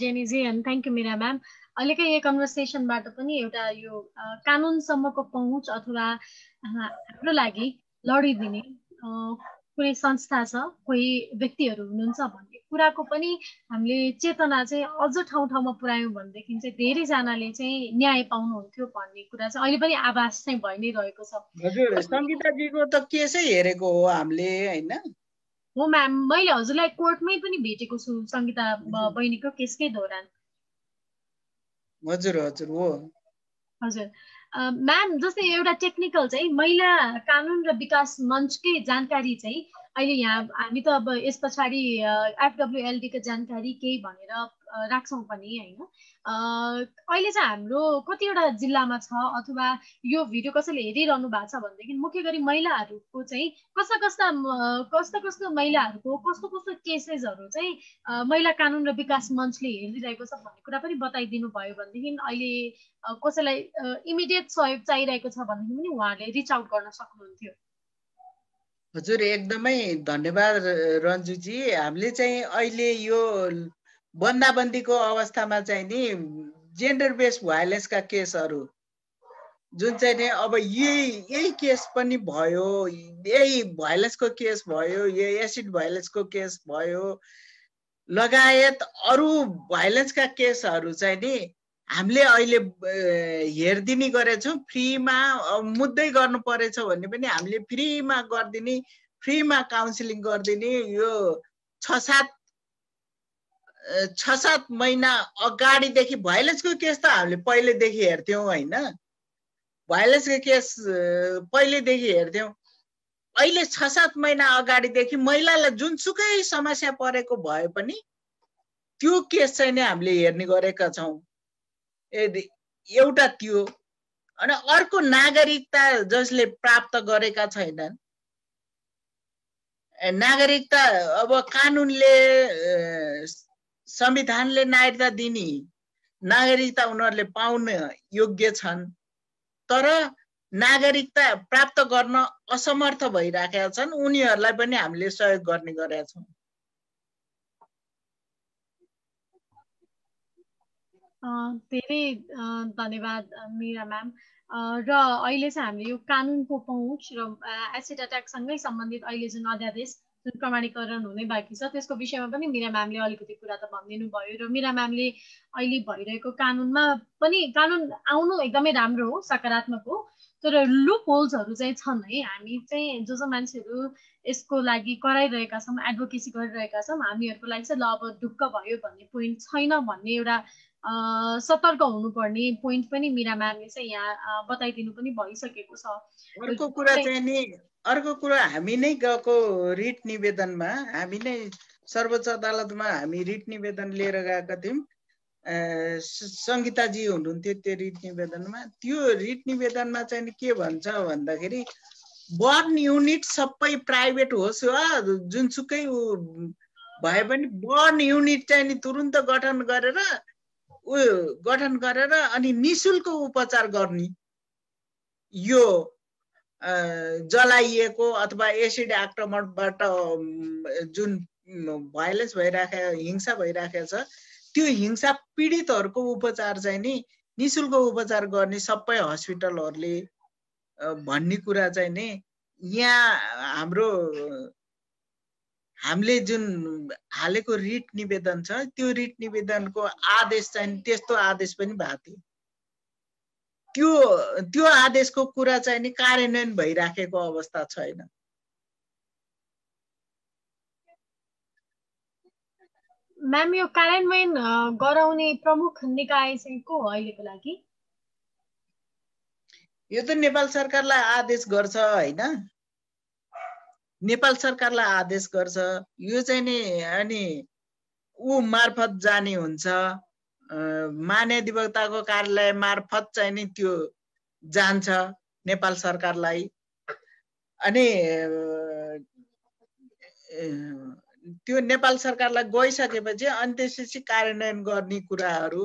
जेनीजी and thank you Mira ma'am अहिलेकै यो कन्भर्सेसनबाट पनि एउटा यो कानुनसम्मको पहुँच अथवा हाम्रो लागि लडिदिने कुनै संस्था छ कोही व्यक्तिहरू हुनुहुन्छ भन्ने कुराको पनि हामीले चेतना चाहिँ अझ ठाउँ ठाउँमा पुऱ्यायौँ भनेदेखि चाहिँ धेरैजनाले चाहिँ न्याय पाउनुहुन्थ्यो भन्ने कुरा चाहिँ अहिले पनि आभास चाहिँ भइ नै रहेको छ। हजुर सङ्गीताजीको त केसै हेरेको हो हामीले होइन? हो म्याम मैले हजुरलाई कोर्टमै पनि भेटेको छु सङ्गीता बहिनीको केसकै दौरान। हजुर हजुर हो। हजुर। म्याम जस्तै एउटा टेक्निकल चाहिँ महिला कानुन र विकास मञ्चकै जानकारी चाहिँ अहिले यहाँ हामी त अब यस पछाडि एफडब्लुएलडीको जानकारी केही भनेर राख्छौँ पनि होइन। अहिले चाहिँ हाम्रो कतिवटा जिल्लामा छ अथवा यो भिडियो कसैले हेरिरहनु भएको छ भनेदेखि मुख्य गरी महिलाहरूको चाहिँ कस्ता कस्ता कस्तो कस्तो महिलाहरूको कस्तो कस्तो केसेसहरू चाहिँ महिला कानुन र विकास मञ्चले हेरिरहेको छ भन्ने कुरा पनि बताइदिनु भयो भनेदेखि अहिले कसैलाई इमिडिएट सहयोग चाहिरहेको छ भनेदेखि पनि उहाँहरूले रिच आउट गर्न सक्नुहुन्थ्यो। हजुर एकदमै धन्यवाद रन्जुजी। हामीले चाहिँ अहिले यो बन्दाबन्दीको अवस्थामा चाहिँ नि जेन्डर बेस्ड भाइलेन्सका केसहरू जुन चाहिँ नि अब यही यही केस पनि भयो यही भाइलेन्सको केस भयो यही एसिड भाइलेन्सको केस भयो लगायत अरू भाइलेन्सका केसहरू चाहिँ नि हामीले अहिले हेरिदिने गरेछौँ फ्रीमा मुद्दै गर्नु परेछ भने पनि हामीले फ्रीमा गरिदिने फ्रीमा काउन्सिलिङ गरिदिने यो छ सात छ सात महिना अगाडिदेखि भाइलेन्सको केस त हामीले पहिलेदेखि हेर्थ्यौँ होइन। भाइलेन्सको केस पहिलेदेखि हेर्थ्यौँ। अहिले छ सात महिना अगाडिदेखि महिलालाई जुनसुकै समस्या परेको भए पनि त्यो केस चाहिँ नै हामीले हेर्ने गरेका छौँ। एउटा त्यो अनि अर्को नागरिकता जसले प्राप्त गरेका छैनन् नागरिकता अब कानुनले संविधानले नागरिकता दिने नागरिकता उनीहरूले पाउन योग्य छन् तर नागरिकता प्राप्त गर्न असमर्थ भइराखेका छन् उनीहरूलाई पनि हामीले सहयोग गर्ने गरेका छौँ। धेरै धन्यवाद मिरा म्याम। र अहिले चाहिँ हामीले यो कानुनको पहुँच र एसिड एट्याकसँगै सम्बन्धित अहिले जुन अध्यादेश जुन प्रमाणीकरण हुनै बाँकी छ त्यसको विषयमा पनि मिरा म्यामले अलिकति कुरा त भनिदिनु भयो र मिरा म्यामले अहिले भइरहेको कानुनमा पनि कानुन आउनु एकदमै राम्रो हो सकारात्मक हो। तर लुप होल्सहरू चाहिँ छन् है हामी चाहिँ जो जो मान्छेहरू यसको लागि कराइरहेका छौँ एडभोकेसी गरिरहेका छौँ हामीहरूको लागि चाहिँ ल अब ढुक्क भयो भन्ने पोइन्ट छैन भन्ने एउटा सतर्क हुनुपर्ने पोइन्ट पनि मिरा म्यामले चाहिँ यहाँ बताइदिनु पनि भइसकेको छ। अर्को कुरा चाहिँ नि अर्को कुरा हामी नै गएको रिट निवेदनमा हामी नै सर्वोच्च अदालतमा हामी रिट निवेदन लिएर गएका थियौँ। सङ्गीताजी हुनुहुन्थ्यो त्यो रिट निवेदनमा। त्यो रिट निवेदनमा चाहिँ के भन्छ भन्दाखेरि बर्न युनिट सबै प्राइभेट होस् वा जुनसुकै भए पनि बर्न युनिट चाहिँ नि तुरुन्त गठन गरेर उयो गठन गरेर अनि निशुल्क उपचार गर्ने यो जलाइएको अथवा एसिड आक्रमणबाट जुन भाइलेन्स भइराखेको हिंसा भइराखेको छ त्यो हिंसा पीडितहरूको उपचार चाहिँ नि निशुल्क उपचार गर्ने सबै हस्पिटलहरूले भन्ने कुरा चाहिँ नि यहाँ हाम्रो हामीले जुन हालेको रिट निवेदन छ त्यो रिट निवेदनको आदेश चाहिँ त्यस्तो आदेश पनि भएको थियो। त्यो त्यो आदेशको कुरा चाहिँ नि कार्यान्वयन भइराखेको अवस्था छैन। म्याम यो कार्यान्वयन गराउने प्रमुख निकाय चाहिँ को हो अहिलेको लागि? यो त नेपाल सरकारलाई आदेश गर्छ होइन? नेपाल सरकारलाई आदेश गर्छ यो चाहिँ नि अनि ऊ मार्फत जाने हुन्छ महाधिवक्ताको कार्यालय मार्फत चाहिँ नि त्यो जान्छ नेपाल सरकारलाई। अनि त्यो नेपाल सरकारलाई गइसकेपछि अनि त्यसपछि कार्यान्वयन गर्ने कुराहरू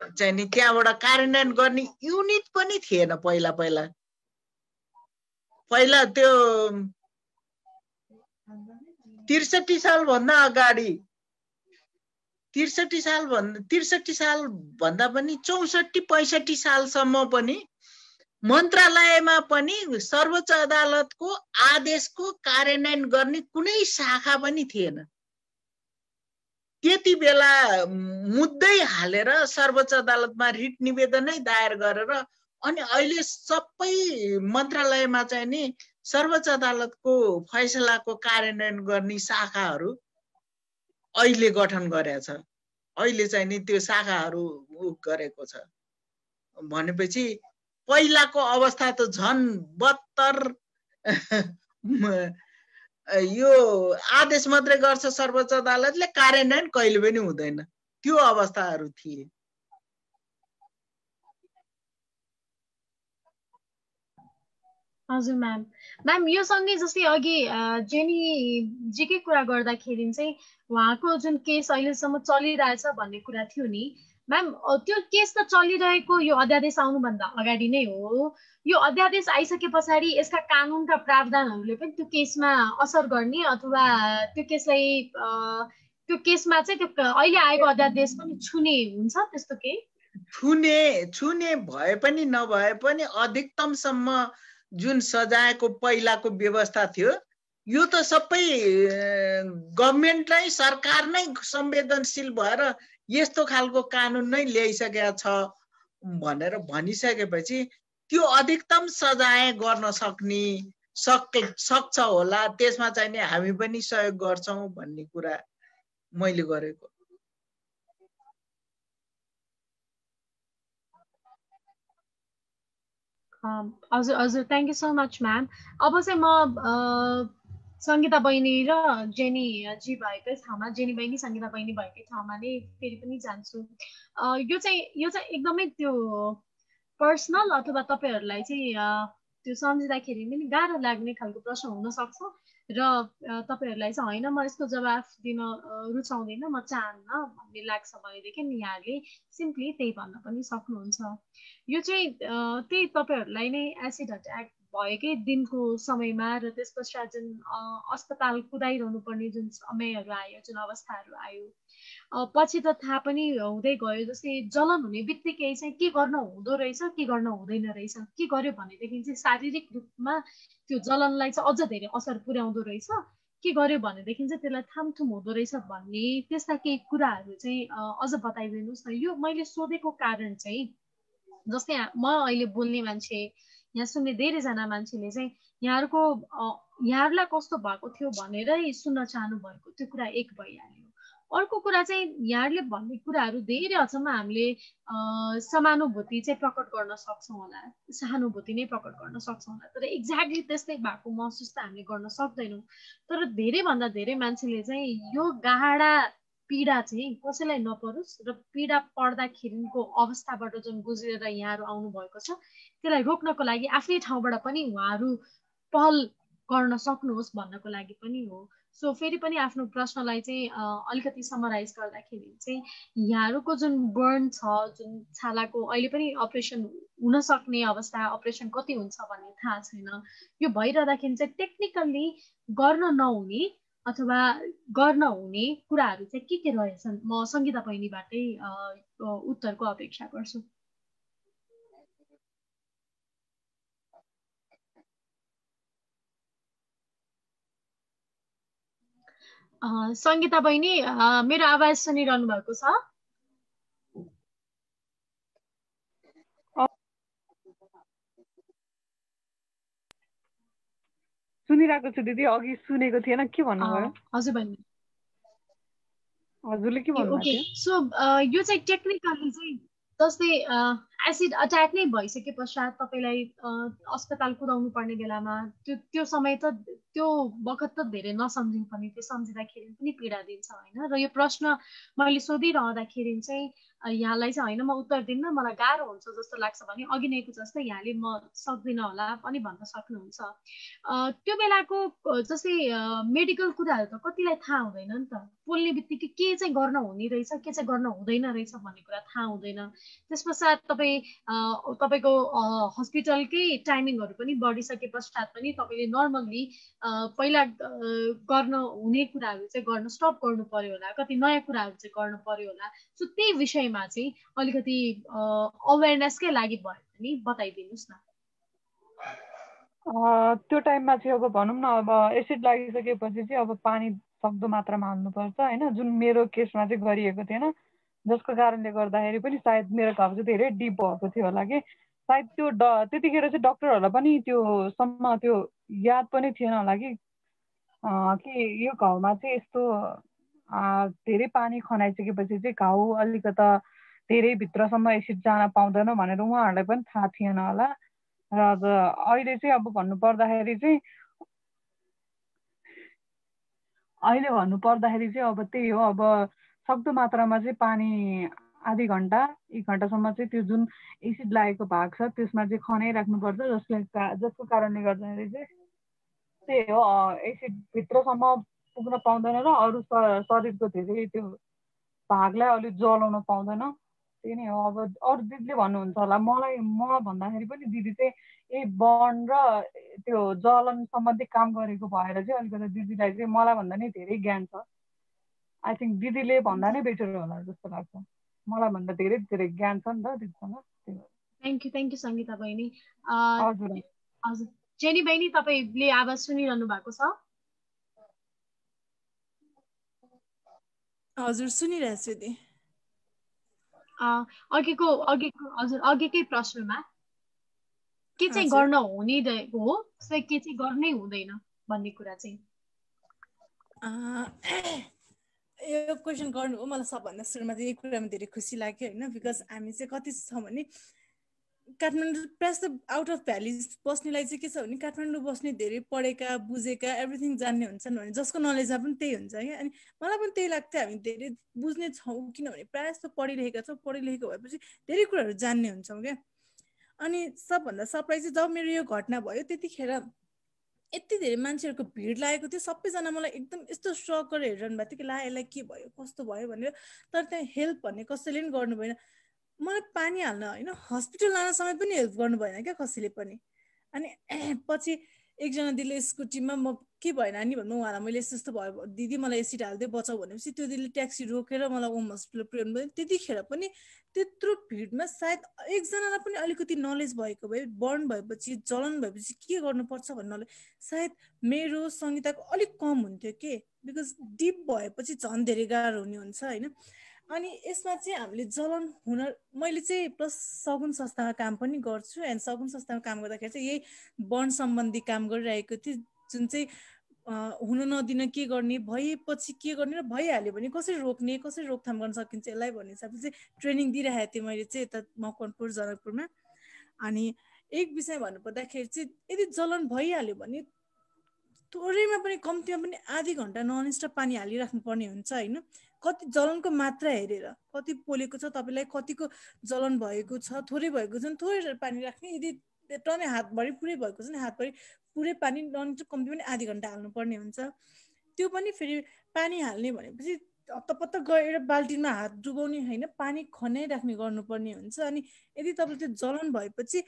चाहिँ नि त्यहाँबाट कार्यान्वयन गर्ने युनिट पनि थिएन पहिला पहिला। पहिला त्यो त्रिसठी सालभन्दा अगाडि। त्रिसठी साल भन्दा त्रिसठी साल भन्दा पनि चौसठी पैँसठी सालसम्म पनि मन्त्रालयमा पनि सर्वोच्च अदालतको आदेशको कार्यान्वयन गर्ने कुनै शाखा पनि थिएन। त्यति बेला मुद्दै हालेर सर्वोच्च अदालतमा रिट निवेदनै दायर गरेर अनि अहिले सबै मन्त्रालयमा चाहिँ नि सर्वोच्च अदालतको फैसलाको कार्यान्वयन गर्ने शाखाहरू अहिले गठन गरेछ अहिले चाहिँ नि त्यो शाखाहरू गरेको छ। भनेपछि पहिलाको अवस्था त झन् बत्तर। [LAUGHS] यो आदेश मात्रै गर्छ सर्वोच्च अदालतले कार्यान्वयन कहिले पनि हुँदैन। त्यो अवस्थाहरू थिए। हजुर म्याम। म्याम यो सँगै जस्तै अघि जेनीजीकै कुरा गर्दाखेरि चाहिँ उहाँको जुन केस अहिलेसम्म चलिरहेछ भन्ने कुरा थियो नि म्याम त्यो केस त चलिरहेको यो अध्यादेश आउनुभन्दा अगाडि नै हो। यो अध्यादेश आइसके पछाडि यसका कानुनका प्रावधानहरूले पनि त्यो केसमा असर गर्ने अथवा त्यो केसलाई त्यो केसमा चाहिँ त्यो अहिले आएको अध्यादेश पनि छुने हुन्छ त्यस्तो केही? छुने छुने भए पनि नभए पनि अधिकतमसम्म जुन सजायको पहिलाको व्यवस्था थियो यो त सबै गभर्मेन्ट नै सरकार नै संवेदनशील भएर यस्तो खालको कानुन नै ल्याइसकेका छ भनेर भनिसकेपछि त्यो अधिकतम सजाय गर्न सक्ने सक सक्छ होला त्यसमा चाहिँ नि हामी पनि सहयोग गर्छौँ भन्ने कुरा मैले गरेको। हजुर हजुर thank you so much ma'am अब चाहिँ म सङ्गीता बहिनी र जेनी जी भएकै ठाउँमा जेनी बहिनी सङ्गीता बहिनी भएकै ठाउँमा नै फेरि पनि जान्छु। यो चाहिँ यो चाहिँ एकदमै त्यो पर्सनल अथवा तपाईँहरूलाई चाहिँ त्यो सम्झिँदाखेरि पनि गाह्रो लाग्ने खालको प्रश्न हुनसक्छ। र तपाईँहरूलाई चाहिँ होइन म यसको जवाफ दिन रुचाउँदिनँ म चाहन्न भन्ने लाग्छ भनेदेखि यहाँहरूले सिम्पली त्यही भन्न पनि सक्नुहुन्छ। यो चाहिँ त्यही तपाईँहरूलाई नै एसिड अट्याक भएकै दिनको समयमा र त्यस पश्चात जुन अस्पताल कुदाइरहनु पर्ने जुन समयहरू आयो जुन अवस्थाहरू आयो पछि त थाहा पनि हुँदै गयो जस्तै जलन हुने बित्तिकै चाहिँ के गर्न हुँदो रहेछ के गर्न हुँदैन रहेछ के गर्यो भनेदेखि चाहिँ शारीरिक रूपमा त्यो जलनलाई चाहिँ अझ धेरै असर पुर्याउँदो रहेछ। के गर्यो भनेदेखि चाहिँ त्यसलाई थामथुम हुँदो रहेछ भन्ने त्यस्ता केही कुराहरू चाहिँ अझ बताइदिनुहोस् न। यो मैले सोधेको कारण चाहिँ जस्तै म अहिले बोल्ने मान्छे यहाँ सुन्ने धेरैजना मान्छेले चाहिँ यहाँहरूको यहाँहरूलाई कस्तो भएको थियो भनेरै सुन्न चाहनु भएको त्यो कुरा एक भइहाल्यो। अर्को कुरा चाहिँ यहाँहरूले भन्ने कुराहरू धेरै हदसम्म हामीले समानुभूति चाहिँ प्रकट गर्न सक्छौँ होला। सहानुभूति नै प्रकट गर्न सक्छौँ होला। तर एक्ज्याक्टली त्यस्तै भएको महसुस त हामीले गर्न सक्दैनौँ। तर धेरैभन्दा धेरै मान्छेले चाहिँ यो गाडा पीडा चाहिँ कसैलाई नपरोस् र पीडा पर्दाखेरिको अवस्थाबाट जुन गुज्रेर यहाँहरू आउनुभएको छ त्यसलाई रोक्नको लागि आफ्नै ठाउँबाट पनि उहाँहरू पहल गर्न सक्नुहोस् भन्नको लागि पनि हो। सो फेरि पनि आफ्नो प्रश्नलाई चाहिँ अलिकति समराइज गर्दाखेरि चाहिँ यहाँहरूको जुन बर्न छ जुन छालाको अहिले पनि अपरेसन हुन सक्ने अवस्था अपरेसन कति हुन्छ भन्ने थाहा छैन। यो भइरहँदाखेरि चाहिँ टेक्निकल्ली गर्न नहुने अथवा गर्न हुने कुराहरू चाहिँ के के रहेछन्? म सङ्गीता बहिनीबाटै उत्तरको अपेक्षा गर्छु। सङ्गीता बहिनी मेरो आवाज सुनिरहनु भएको छ? सुनिरहेको छु दिदी अघि सुनेको थिएन के भन्नुभयो? हजुर बहिनी। हजुरले के भन्नुभयो सो यो चाहिँ टेक्निकली चाहिँ जस्तै एसिड अट्याक नै भइसके पश्चात तपाईँलाई अस्पताल कुदाउनु पर्ने बेलामा त्यो त्यो समय त त्यो बखत त धेरै नसम्झिनु पनि त्यो सम्झिँदाखेरि पनि पीडा दिन्छ होइन? र यो प्रश्न मैले सोधिरहँदाखेरि चाहिँ यहाँलाई चाहिँ होइन म उत्तर दिन्न मलाई गाह्रो हुन्छ जस्तो लाग्छ भने अघि नैको जस्तो यहाँले म सक्दिनँ होला पनि भन्न सक्नुहुन्छ। त्यो बेलाको जस्तै मेडिकल कुराहरू त कतिलाई थाहा हुँदैन नि त। पोल्ने बित्तिकै के चाहिँ गर्न हुने रहेछ के चाहिँ गर्न हुँदैन रहेछ भन्ने कुरा थाहा हुँदैन। त्यस पश्चात तपाईँ तपाईँको हस्पिटलकै टाइमिङहरू पनि बढिसके पश्चात पनि तपाईँले नर्मल्ली पहिला गर्न हुने कुराहरू चाहिँ गर्न स्टप गर्नु पर्यो होला कति नयाँ कुराहरू चाहिँ गर्नु पर्यो होला। सो त्यही विषयमा चाहिँ अलिकति अवेरनेसकै लागि भयो भने बताइदिनुहोस् न। त्यो टाइममा चाहिँ अब भनौँ न अब एसिड लागिसकेपछि चाहिँ अब पानी सक्दो मात्रामा हाल्नुपर्छ होइन? जुन मेरो केसमा चाहिँ गरिएको थिएन जसको कारणले गर्दाखेरि पनि सायद मेरो घाउ चाहिँ धेरै डिप भएको थियो होला कि। सायद त्यो ड त्यतिखेर चाहिँ डक्टरहरूलाई पनि त्योसम्म त्यो याद पनि थिएन होला कि। कि यो घाउमा चाहिँ यस्तो धेरै पानी खनाइसकेपछि चाहिँ घाउ अलिकता धेरै भित्रसम्म एसिड जान पाउँदैन भनेर उहाँहरूलाई पनि थाहा थिएन होला। र अहिले चाहिँ अब भन्नु पर्दाखेरि चाहिँ अहिले भन्नु पर्दाखेरि चाहिँ अब त्यही हो अब सक्दो मात्रामा चाहिँ पानी आधी घन्टा एक घन्टासम्म चाहिँ त्यो जुन एसिड लागेको भाग छ त्यसमा चाहिँ खनाइराख्नुपर्छ जसले जसको कारणले गर्दाखेरि चाहिँ त्यही हो एसिड भित्रसम्म पुग्न पाउँदैन र अरू शरीरको धेरै त्यो भागलाई अलिक जलाउन पाउँदैन। त्यही नै हो अब अरू दिदीले भन्नुहुन्छ होला मलाई म भन्दाखेरि पनि दिदी चाहिँ ए बन र त्यो जलन सम्बन्धी काम गरेको भएर चाहिँ अलिकति दिदीलाई चाहिँ मलाई भन्दा नै धेरै ज्ञान छ। आई थिङ्क दिदीले भन्दा नै बेटर होला जस्तो लाग्छ। मलाई भन्दा धेरै धेरै ज्ञान छ नि त दिदीसँग thank you thank you Sangeeta बहिनी। हजुर हजुर। जेनी बहिनी तपाईँले आवाज सुनिरहनु भएको छ? हजुर सुनिरहेछु दि अघिको अघिको हजुर अघिकै प्रश्नमा के चाहिँ गर्न हुने हो के चाहिँ गर्नै हुँदैन भन्ने कुरा चाहिँ। यो क्वेसन गर्नु हो मलाई सबभन्दा सुरुमा चाहिँ यही कुरामा धेरै खुसी लाग्यो होइन बिकज हामी चाहिँ कति छ भने काठमाडौँ प्रायः जस्तो आउट अफ भ्याली बस्नेलाई चाहिँ के छ भने काठमाडौँ बस्ने धेरै पढेका बुझेका एभ्रिथिङ जान्ने हुन्छन् भने जसको नलेजमा पनि त्यही हुन्छ क्या। अनि मलाई पनि त्यही लाग्थ्यो हामी धेरै बुझ्ने छौँ किनभने प्रायः जस्तो पढिरहेका छौँ पढिरहेको भएपछि धेरै कुराहरू जान्ने हुन्छौँ क्या। अनि सबभन्दा सरप्राइज चाहिँ जब मेरो यो घटना भयो त्यतिखेर यति धेरै मान्छेहरूको भिड लागेको थियो। सबैजना मलाई एकदम यस्तो सक गरेर हेरिरहनु भएको थियो कि ला यसलाई के भयो कस्तो भयो भनेर। तर त्यहाँ हेल्प भन्ने कसैले पनि गर्नु भएन। मलाई पानी हाल्न होइन हस्पिटल लान समय पनि हेल्प गर्नु भएन क्या कसैले पनि। अनि [CLEARS THROAT] पछि एकजना दिदीले स्कुटीमा म के भएन नि भन्नु उहाँलाई मैले यस्तो यस्तो भयो दिदी मलाई एसिड हालिदियो बचाउ भनेपछि त्यो दिदीले ट्याक्सी रोकेर मलाई ओम हस्पिटल पुऱ्याउनु भयो। त्यतिखेर पनि त्यत्रो भिडमा सायद एकजनालाई पनि अलिकति नलेज भएको भए बर्न भएपछि जलन भएपछि के गर्नुपर्छ भन्ने नलेज सायद मेरो सङ्गीताको अलिक कम हुन्थ्यो के? बिकज डिप भएपछि झन् धेरै गाह्रो हुने हुन्छ होइन? अनि यसमा चाहिँ हामीले जलन हुन मैले चाहिँ प्लस सगुन संस्थामा काम पनि गर्छु एन्ड सगुन संस्थामा काम गर्दाखेरि चाहिँ यही वन सम्बन्धी काम गरिरहेको थिएँ जुन चाहिँ हुन नदिन के गर्ने भएपछि के गर्ने र भइहाल्यो भने कसरी रोक्ने कसरी रोकथाम गर्न सकिन्छ यसलाई भन्ने हिसाबले चाहिँ ट्रेनिङ दिइरहेको थिएँ मैले चाहिँ यता मकवानपुर जनकपुरमा। अनि एक विषय भन्नुपर्दाखेरि चाहिँ यदि जलन भइहाल्यो भने थोरैमा पनि कम्तीमा पनि आधी घन्टा ननस्टप पानी हालिराख्नु पर्ने हुन्छ होइन? कति जलनको मात्रा हेरेर कति पोलेको छ तपाईँलाई कतिको जलन भएको छ थोरै भएको छ भने थोरै पानी राख्ने यदि टनै हातभरि पुरै भएको छ भने हातभरि पुरै पानी ननस्टप कम्ती पनि आधी घन्टा हाल्नुपर्ने हुन्छ। त्यो पनि फेरि पानी हाल्ने भनेपछि हत्तपत्त गएर बाल्टिनमा हात डुबाउने होइन पानी खनाइराख्ने गर्नुपर्ने हुन्छ। अनि यदि तपाईँले त्यो जलन भएपछि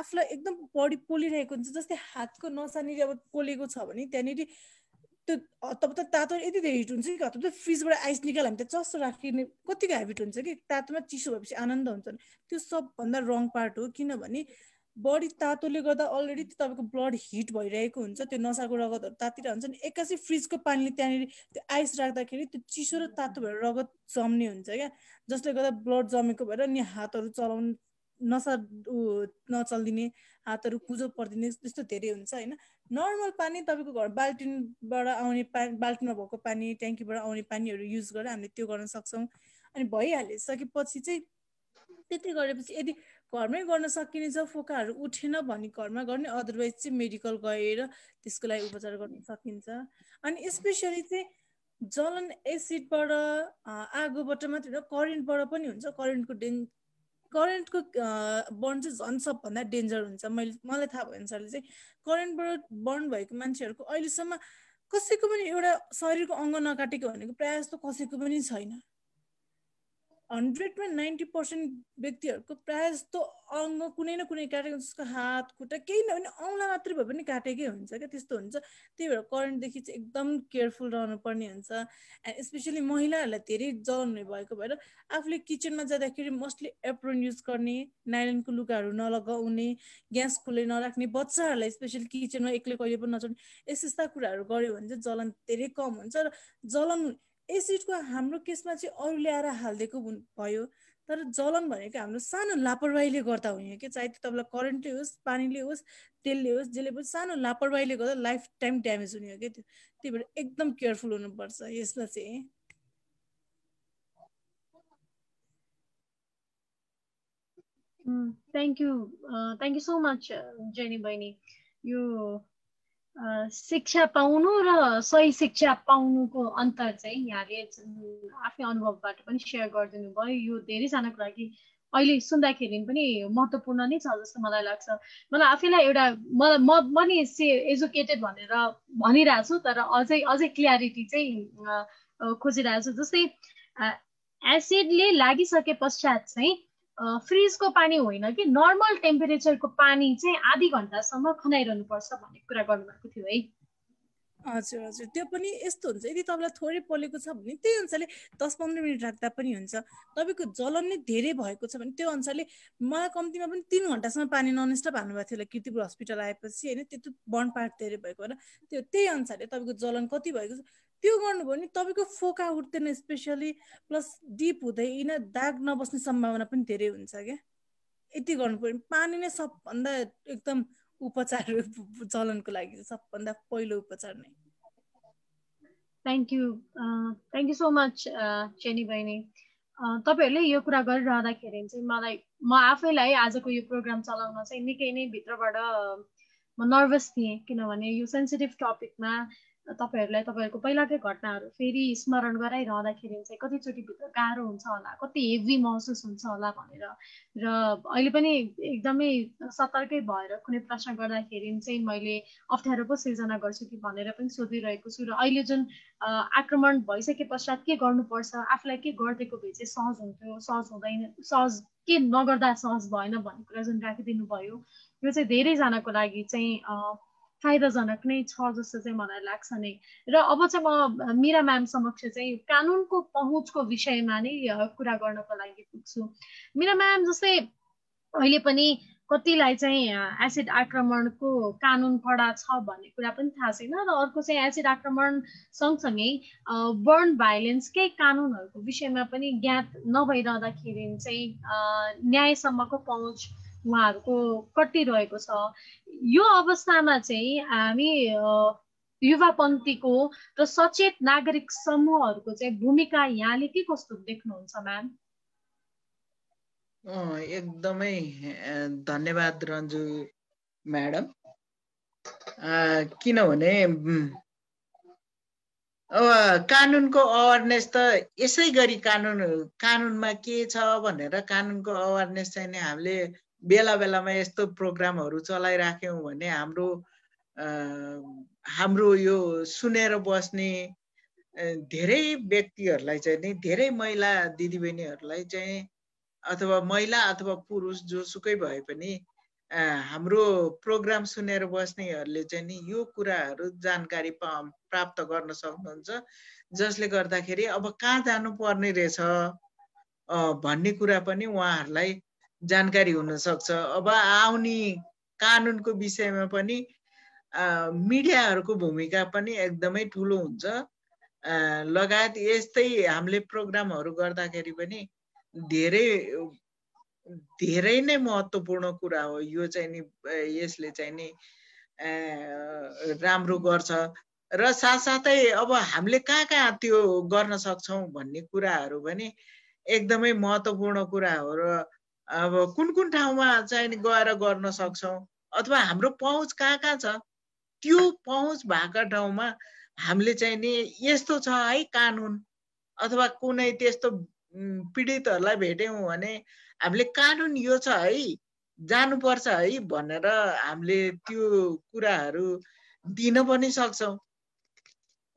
आफूलाई एकदम बडी पोलिरहेको हुन्छ जस्तै हातको नसानिर अब पोलेको छ भने त्यहाँनिर त्यो हत्तपत्त तातो यति धेरै हिट हुन्छ कि हत्तपत्त फ्रिजबाट आइस निकाल्यो भने त्यहाँ चस्सो राखिने कतिको हेबिट हुन्छ कि? तातोमा चिसो भएपछि आनन्द हुन्छ त्यो सबभन्दा रङ पार्ट हो किनभने बडी तातोले गर्दा अलरेडी तपाईँको ब्लड हिट भइरहेको हुन्छ। त्यो नसाको रगतहरू तातिरहन्छ नि। एक्कासी फ्रिजको पानीले त्यहाँनिर त्यो आइस राख्दाखेरि त्यो चिसो र तातो भएर रगत जम्ने हुन्छ क्या। जसले गर्दा ब्लड जमेको भएर नि हातहरू चलाउनु नसा नचलिदिने हातहरू कुजो परिदिने त्यस्तो धेरै हुन्छ होइन? नर्मल पानी तपाईँको घर बाल्टिनबाट आउने पानी बाल्टिनमा भएको पानी ट्याङ्कीबाट आउने पानीहरू युज गरेर हामीले त्यो गर्न सक्छौँ। अनि भइहालिसकेपछि चाहिँ त्यति गरेपछि यदि घरमै गर्न सकिने छ फोकाहरू उठेन भने घरमा गर्ने अदरवाइज चाहिँ मेडिकल गएर त्यसको लागि उपचार गर्न सकिन्छ। अनि स्पेसली चाहिँ जलन एसिडबाट आगोबाट मात्रै होइन करेन्टबाट पनि हुन्छ। करेन्टको डेन् करेन्टको बर्न चाहिँ झन् सबभन्दा डेन्जर हुन्छ। मैले मलाई थाहा भयो अनुसारले चाहिँ। करेन्टबाट बर्न भएको मान्छेहरूको अहिलेसम्म कसैको पनि एउटा शरीरको अङ्ग नकाटेको भनेको प्रायः जस्तो कसैको पनि छैन। हन्ड्रेडमा नाइन्टी पर्सेन्ट व्यक्तिहरूको प्रायः जस्तो अङ्ग कुनै न कुनै काटेको जसको हात खुट्टा केही नभने औँला मात्रै भए पनि काटेकै हुन्छ क्या त्यस्तो हुन्छ। त्यही भएर करेन्टदेखि चाहिँ एकदम केयरफुल रहनु पर्ने हुन्छ। एन्ड स्पेसली महिलाहरूलाई धेरै जलन भएको भएर आफूले किचनमा जाँदाखेरि मोस्टली एप्रोन युज गर्ने नाइलनको लुगाहरू नलगाउने ग्यास खुले नराख्ने बच्चाहरूलाई स्पेसली किचनमा एक्लै कहिले पनि नचढ्ने यस यस्ता कुराहरू गऱ्यो भने चाहिँ जलन धेरै कम हुन्छ र जलन एसिडको हाम्रो केसमा चाहिँ अरू ल्याएर हालिदिएको भयो। तर जलन भनेको हाम्रो सानो लापरवाहीले गर्दा हुने कि? चाहे त्यो तपाईँलाई करेन्टले होस् पानीले होस् तेलले होस् जसले पनि सानो लापरवाहीले गर्दा लाइफ टाइम ड्यामेज हुने हो कि त्यो? त्यही भएर एकदम केयरफुल हुनुपर्छ यसमा चाहिँ। Thank you thank you so much Jenny बहिनी। यो शिक्षा पाउनु र सही शिक्षा पाउनुको अन्तर चाहिँ यहाँले आफ्नै अनुभवबाट पनि सेयर गरिदिनु भयो। यो धेरैजनाको लागि अहिले सुन्दाखेरि पनि महत्त्वपूर्ण नै छ जस्तो मलाई लाग्छ। मलाई आफैलाई एउटा मलाई म पनि से एजुकेटेड भनेर भनिरहेको छु तर अझै अझै क्लियरिटी चाहिँ खोजिरहेको छु जस्तै एसिडले लागिसके पश्चात चाहिँ फ्रिजको पानी होइन कि नर्मल टेम्परेचरको पानी चाहिँ आधी घन्टासम्म खनाइरहनु पर्छ भन्ने कुरा गर्नुभएको थियो है। हजुर हजुर। त्यो पनि यस्तो हुन्छ। यदि तपाईँलाई थोरै पोलेको छ भने त्यही अनुसारले दस पन्ध्र मिनट राख्दा पनि हुन्छ। तपाईँको जलन नै धेरै भएको छ भने त्यो अनुसारले मलाई कम्तीमा पनि तिन घन्टासम्म पानी ननस्टप हाल्नुभएको थियो किर्तिपुर हस्पिटल आएपछि होइन? त्यो बर्न पार्ट धेरै भएको होइन त्यो त्यही अनुसारले तपाईँको जलन कति भएको त्यो गर्नुभयो भने तपाईँको फोका उठ्दैन स्पेसली प्लस डिप हुँदैन दाग नबस्ने सम्भावना पनि धेरै हुन्छ क्या। यति गर्नु पऱ्यो पानी नै सबभन्दा एकदम उपचार [LAUGHS] चलनको लागि सबभन्दा पहिलो उपचार नै। Thank you thank you so much Cheni बहिनी। तपाईँहरूले यो कुरा गरिरहँदाखेरि चाहिँ मलाई म आफैलाई आजको यो प्रोग्राम चलाउन चाहिँ निकै नै भित्रबाट म नर्भस थिएँ किनभने यो सेन्सिटिभ टपिकमा तपाईँहरूलाई तपाईँहरूको पहिलाकै घटनाहरू फेरि स्मरण गराइरहँदाखेरि चाहिँ कतिचोटि भित्र गाह्रो हुन्छ होला कति हेभी महसुस हुन्छ होला भनेर। र अहिले पनि एकदमै सतर्कै भएर कुनै प्रश्न गर्दाखेरि चाहिँ मैले अप्ठ्यारो पो सिर्जना गर्छु कि भनेर पनि सोधिरहेको छु। र अहिले जुन आक्रमण भइसके पश्चात के गर्नुपर्छ आफूलाई के गरिदिएको भए चाहिँ सहज हुन्थ्यो सहज हुँदैन सहज के नगर्दा सहज भएन भन्ने कुरा जुन राखिदिनु भयो यो चाहिँ धेरैजनाको लागि चाहिँ फाइदाजनक नै छ जस्तो चाहिँ मलाई लाग्छ नै। र अब चाहिँ म मिरा म्याम समक्ष चाहिँ कानुनको पहुँचको विषयमा नै कुरा गर्नको लागि पुग्छु। मिरा म्याम जस्तै अहिले पनि कतिलाई चाहिँ एसिड आक्रमणको कानुन कडा छ भन्ने कुरा पनि थाहा छैन र अर्को चाहिँ एसिड आक्रमण सँगसँगै बर्न भाइलेन्सकै कानुनहरूको विषयमा पनि ज्ञात नभइरहँदाखेरि चाहिँ न्यायसम्मको पहुँच उहाँहरूको कटिरहेको छ। यो अवस्थामा चाहिँ हामी युवापन्थीको र सचेत नागरिक समूहहरूको चाहिँ भूमिका यहाँले के कस्तो देख्नुहुन्छ म्याम? एकदमै धन्यवाद रन्जु म्याडम। किनभने अब कानुनको अवेरनेस त यसै गरी कानुन कानुनमा के छ भनेर कानुनको अवेरनेस चाहिँ नि हामीले बेला बेलामा यस्तो प्रोग्रामहरू चलाइराख्यौँ भने हाम्रो हाम्रो यो सुनेर बस्ने धेरै व्यक्तिहरूलाई चाहिँ नि धेरै महिला दिदीबहिनीहरूलाई चाहिँ अथवा महिला अथवा पुरुष जोसुकै भए पनि हाम्रो प्रोग्राम सुनेर बस्नेहरूले चाहिँ नि यो कुराहरू जानकारी प्राप्त गर्न सक्नुहुन्छ। जसले गर्दाखेरि अब कहाँ जानुपर्ने रहेछ भन्ने कुरा पनि उहाँहरूलाई जानकारी हुनसक्छ। अब आउने कानुनको विषयमा पनि मिडियाहरूको भूमिका पनि एकदमै ठुलो हुन्छ। लगायत यस्तै हामीले प्रोग्रामहरू गर्दाखेरि पनि धेरै धेरै नै महत्त्वपूर्ण कुरा हो। यो चाहिँ नि यसले चाहिँ नि राम्रो गर्छ। र साथसाथै अब हामीले कहाँ कहाँ त्यो गर्न सक्छौँ भन्ने कुराहरू पनि एकदमै महत्त्वपूर्ण कुरा हो र अब कुन कुन ठाउँमा चाहिँ गएर गर्न सक्छौँ? अथवा हाम्रो पहुँच कहाँ कहाँ छ? त्यो पहुँच भएका ठाउँमा हामीले चाहिँ नि यस्तो छ है कानुन अथवा कुनै त्यस्तो पीडितहरूलाई भेट्यौँ भने हामीले कानुन यो छ है जानुपर्छ है भनेर हामीले त्यो कुराहरू दिन पनि सक्छौँ।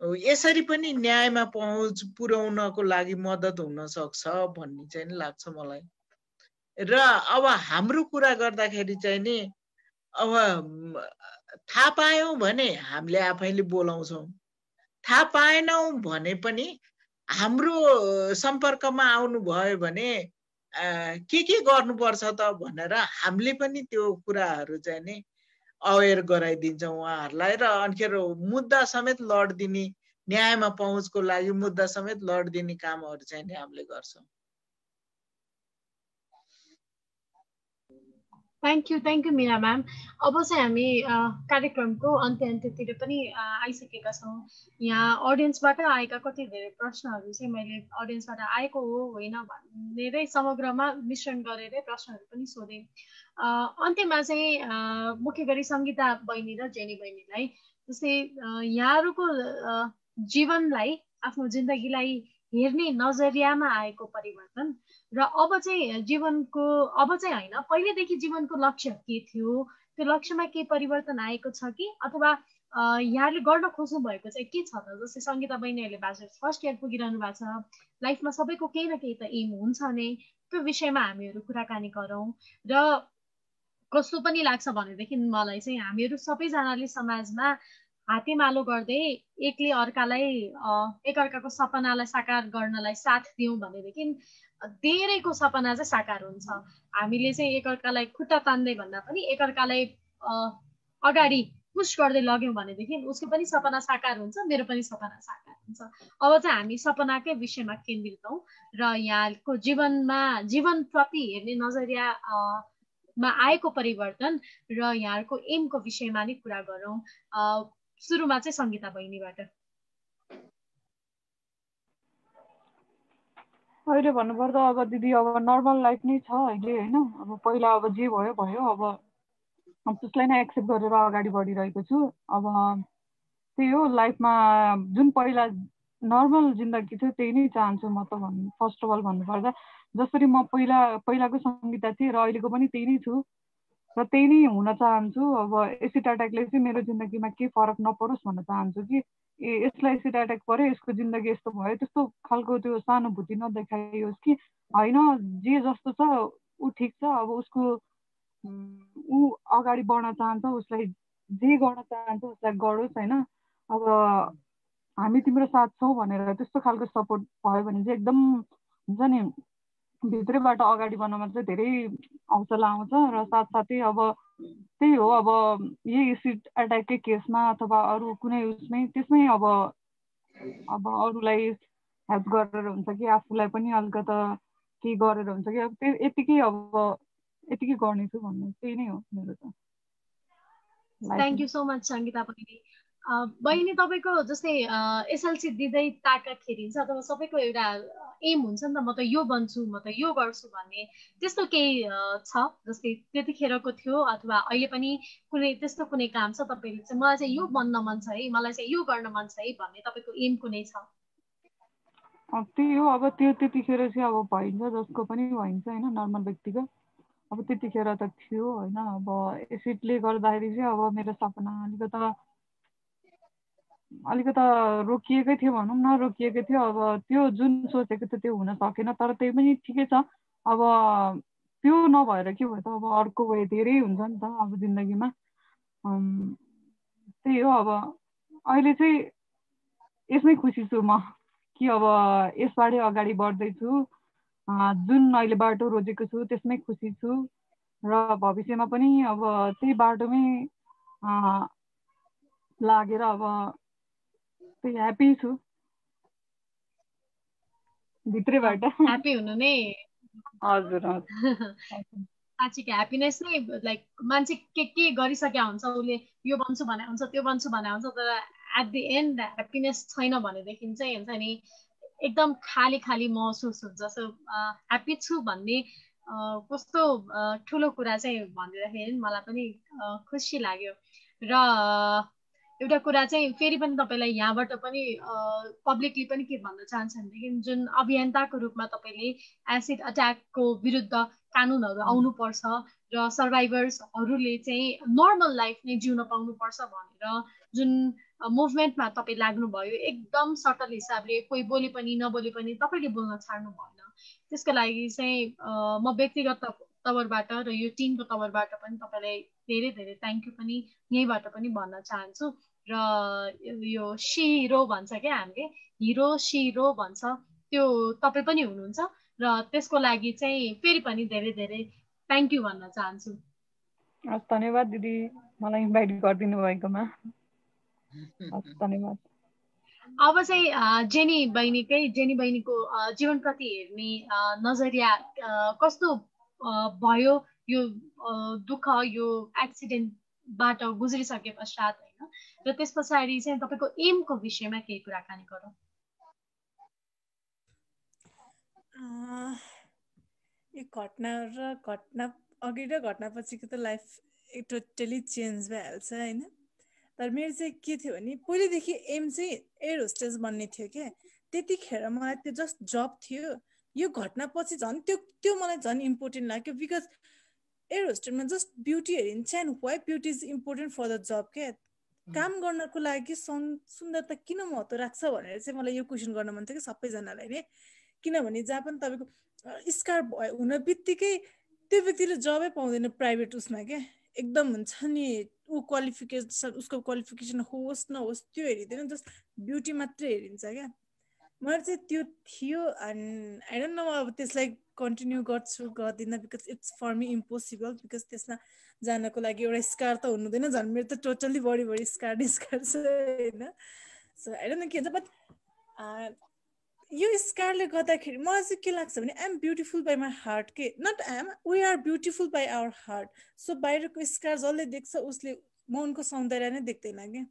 यसरी पनि न्यायमा पहुँच पुर्याउनको लागि मद्दत हुन सक्छ भन्ने चाहिँ लाग्छ मलाई। र अब हाम्रो कुरा गर्दाखेरि चाहिँ नि अब थाहा पायौँ भने हामीले आफैले बोलाउँछौँ। थाहा पाएनौँ भने पनि हाम्रो सम्पर्कमा आउनुभयो भने के के गर्नुपर्छ त भनेर हामीले पनि त्यो कुराहरू चाहिँ नि अवेर गराइदिन्छौँ उहाँहरूलाई र अनिखेर मुद्दा समेत लडिदिने न्यायमा पहुँचको लागि मुद्दा समेत लडिदिने कामहरू चाहिँ नि हामीले गर्छौँ। Thank you thank you Mina ma'am अब चाहिँ हामी कार्यक्रमको अन्त्य अन्त्यतिर पनि आइसकेका छौँ। यहाँ अडियन्सबाट आएका कति धेरै प्रश्नहरू चाहिँ मैले अडियन्सबाट आएको हो होइन भनेरै समग्रमा मिश्रण गरेरै प्रश्नहरू पनि सोधेँ। अन्त्यमा चाहिँ मुख्य गरी सङ्गीता बहिनी र जेनी बहिनीलाई जस्तै यहाँहरूको जीवनलाई आफ्नो जिन्दगीलाई हेर्ने नजरियामा आएको परिवर्तन र अब चाहिँ जीवनको अब चाहिँ होइन पहिलेदेखि जीवनको लक्ष्य के थियो? त्यो लक्ष्यमा के परिवर्तन आएको छ कि? अथवा यहाँले गर्न खोज्नु भएको चाहिँ के छ त? जस्तै सङ्गीता बहिनीहरूले ब्याचलर फर्स्ट इयर पुगिरहनु भएको छ। लाइफमा सबैको केही न केही त एम हुन्छ नै। त्यो विषयमा हामीहरू कुराकानी गरौँ। र कस्तो पनि लाग्छ भनेदेखि मलाई चाहिँ हामीहरू सबैजनाले समाजमा हातेमालो गर्दै एकले अर्कालाई एकअर्काको सपनालाई साकार गर्नलाई साथ दिउँ भनेदेखि धेरैको सपना चाहिँ साकार हुन्छ। हामीले चाहिँ एकअर्कालाई खुट्टा तान्दै भन्दा पनि एकअर्कालाई अगाडि पुस गर्दै लग्यौँ भनेदेखि उसको पनि सपना साकार हुन्छ मेरो पनि सपना साकार हुन्छ। अब चाहिँ हामी सपनाकै विषयमा केन्द्रित हौँ र यहाँको जीवनमा जीवनप्रति हेर्ने नजरिया मा आएको परिवर्तन र यहाँको एमको विषयमा नै कुरा गरौँ। सुरुमा चाहिँ सङ्गीता बहिनीबाट। अहिले भन्नुपर्दा अब दिदी अब नर्मल लाइफ नै छ अहिले होइन? अब पहिला अब जे भयो भयो। अब त्यसलाई नै एक्सेप्ट गरेर अगाडि बढिरहेको छु। अब त्यही हो लाइफमा जुन पहिला नर्मल जिन्दगी थियो त्यही नै चाहन्छु म त भन्नु फर्स्ट अफ अल भन्नुपर्दा। जसरी म पहिला पहिलाको सङ्गीता थिएँ र अहिलेको पनि त्यही नै छु। र त्यही नै हुन चाहन्छु। अब एसिड अट्याकले चाहिँ मेरो जिन्दगीमा केही फरक नपरोस् भन्न चाहन्छु कि ए यसलाई एसिड एट्याक पऱ्यो यसको जिन्दगी यस्तो भयो त्यस्तो खालको त्यो सहानुभूति नदेखाइयोस् कि। होइन जे जस्तो छ ऊ ठिक छ अब उसको ऊ अगाडि बढ्न चाहन्छ उसलाई जे गर्न चाहन्छ उसलाई गरोस् होइन। अब हामी तिम्रो साथ छौँ भनेर त्यस्तो खालको सपोर्ट भयो भने चाहिँ एकदम हुन्छ नि। भित्रैबाट अगाडि बढ्नमा चाहिँ धेरै हौसला आउँछ र साथसाथै अब त्यही हो अब यही एसिड एट्याककै केसमा अथवा अरू कुनै उसमै त्यसमै अब अब अरूलाई हेल्प गरेर हुन्छ कि आफूलाई पनि अलिकता केही गरेर हुन्छ कि अब त्यो यतिकै अब यतिकै गर्नेछु भन्नु त्यही नै हो मेरो त। Thank you so much Sangita बहिनी। बहिनी तपाईँको जस्तै एसएलसी दिँदै ताक्दाखेरि छ अथवा सबैको एउटा एम हुन्छ नि त म त यो बन्छु म त यो गर्छु भन्ने त्यस्तो केही छ? जस्तै त्यतिखेरको थियो अथवा अहिले पनि कुनै त्यस्तो कुनै काम छ तपाईँले चाहिँ मलाई चाहिँ यो बन्न मन छ है मलाई चाहिँ यो गर्न मन छ है भन्ने तपाईँको एम कुनै छ? त्यही हो अब त्यो त्यतिखेर चाहिँ अब भइन्छ जसको पनि भइन्छ होइन नर्मल व्यक्तिको। अब त्यतिखेर त थियो होइन अब एसिडले गर्दाखेरि चाहिँ अब मेरो सपना अलिकता अलिकता रोकिएकै थियो भनौँ न रोकिएकै थियो। अब त्यो जुन सोचेको थियो त्यो हुन सकेन तर त्यही पनि ठिकै छ। अब त्यो नभएर के भयो त? अब अर्को वे धेरै हुन्छ नि त अब जिन्दगीमा। त्यही हो अब। अहिले चाहिँ यसमै खुसी छु म कि अब यसबाटै अगाडि बढ्दैछु। जुन अहिले बाटो रोजेको छु त्यसमै खुसी छु। र भविष्यमा पनि अब त्यही बाटोमै लागेर अब त्यही ह्याप्पी छु। भित्रैबाट। ह्याप्पी हुनु [LAUGHS] नै। हजुर साँच्चीको ह्याप्पिनेस नै लाइक मान्छे के के गरिसकेका हुन्छ उसले यो बन्छु भने हुन्छ त्यो बन्छु भने हुन्छ तर एट दि एन्ड ह्याप्पिनेस छैन भनेदेखि चाहिँ हुन्छ नि एकदम खाली खाली महसुस हुन्छ। सो ह्याप्पी छु भन्ने कस्तो ठुलो कुरा चाहिँ भनिदिँदाखेरि मलाई पनि खुसी लाग्यो। र एउटा कुरा चाहिँ फेरि पनि तपाईँलाई यहाँबाट पनि पब्लिकली पनि के भन्न चाहन्छ भनेदेखि जुन अभियन्ताको रूपमा तपाईँले एसिड अट्याकको विरुद्ध कानुनहरू आउनुपर्छ र सर्भाइभर्सहरूले चाहिँ नर्मल लाइफ नै जिउन पाउनुपर्छ भनेर जुन मुभमेन्टमा तपाईँ लाग्नुभयो एकदम सटल हिसाबले कोही बोले पनि नबोले पनि तपाईँले बोल्न छाड्नु भएन। त्यसको लागि चाहिँ म व्यक्तिगत तवरबाट र यो टिमको तवरबाट पनि तपाईँलाई धेरै धेरै थ्याङ्क यू पनि यहीँबाट पनि भन्न चाहन्छु। र यो सिरो भन्छ क्या हामीले हिरो सिरो भन्छ। त्यो तपाईँ पनि हुनुहुन्छ र त्यसको लागि चाहिँ फेरि पनि धेरै धेरै थ्याङ्क यू भन्न चाहन्छु। हस् धन्यवाद दिदी मलाई इन्भाइट गरिदिनु भएकोमा। धन्यवाद। अब चाहिँ जेनी बहिनीकै जेनी बहिनीको जीवनप्रति हेर्ने नजरिया कस्तो भयो? यो दुःख यो एक्सिडेन्टबाट गुज्रिसके पश्चात र त्यस पछाडि चाहिँ तपाईँको एमको विषयमा केही कुराकानी गरौँ। यो घटना र घटना अघि र घटना पछिको त लाइफ टोटली चेन्ज भइहाल्छ होइन। तर मेरो चाहिँ के थियो भने पहिल्यैदेखि एम चाहिँ एयर होस्टेज बन्ने थियो क्या त्यतिखेर मलाई त्यो जस्ट जब थियो यो घटना पछि झन् त्यो त्यो मलाई झन् इम्पोर्टेन्ट लाग्यो बिकज एयर होस्टेलमा जस्ट ब्युटी हेरिन्छ and why beauty is important for the job क्या काम गर्नको लागि सुन्दरता किन महत्त्व राख्छ भनेर चाहिँ मलाई यो क्वेसन गर्न मन थियो कि सबैजनालाई नै? किनभने जहाँ पनि तपाईँको स्कार भयो हुन बित्तिकै त्यो व्यक्तिले जबै पाउँदैन प्राइभेट उसमा क्या? एकदम हुन्छ नि ऊ क्वालिफिकेसन उसको क्वालिफिकेसन होस् नहोस् त्यो हेरिँदैन जस्ट ब्युटी मात्रै हेरिन्छ क्या? मलाई चाहिँ त्यो थियो एन्ड आई डोन्ट नो अब त्यसलाई कन्टिन्यू गर्छु गर्दिनँ because it's for me impossible because त्यसमा जानको लागि एउटा स्कार त हुनुहुँदैन झन् मेरो त टोटल्ली बढी बढी स्कार स्कार छ होइन? सो आई डोन्ट नो के हुन्छ बट यो स्कारले गर्दाखेरि मलाई चाहिँ के लाग्छ भने I'm beautiful by my heart के? Not I'm we are beautiful by our heart so बाहिरको स्कार जसले देख्छ उसले मनको सौन्दर्य नै देख्दैन क्या?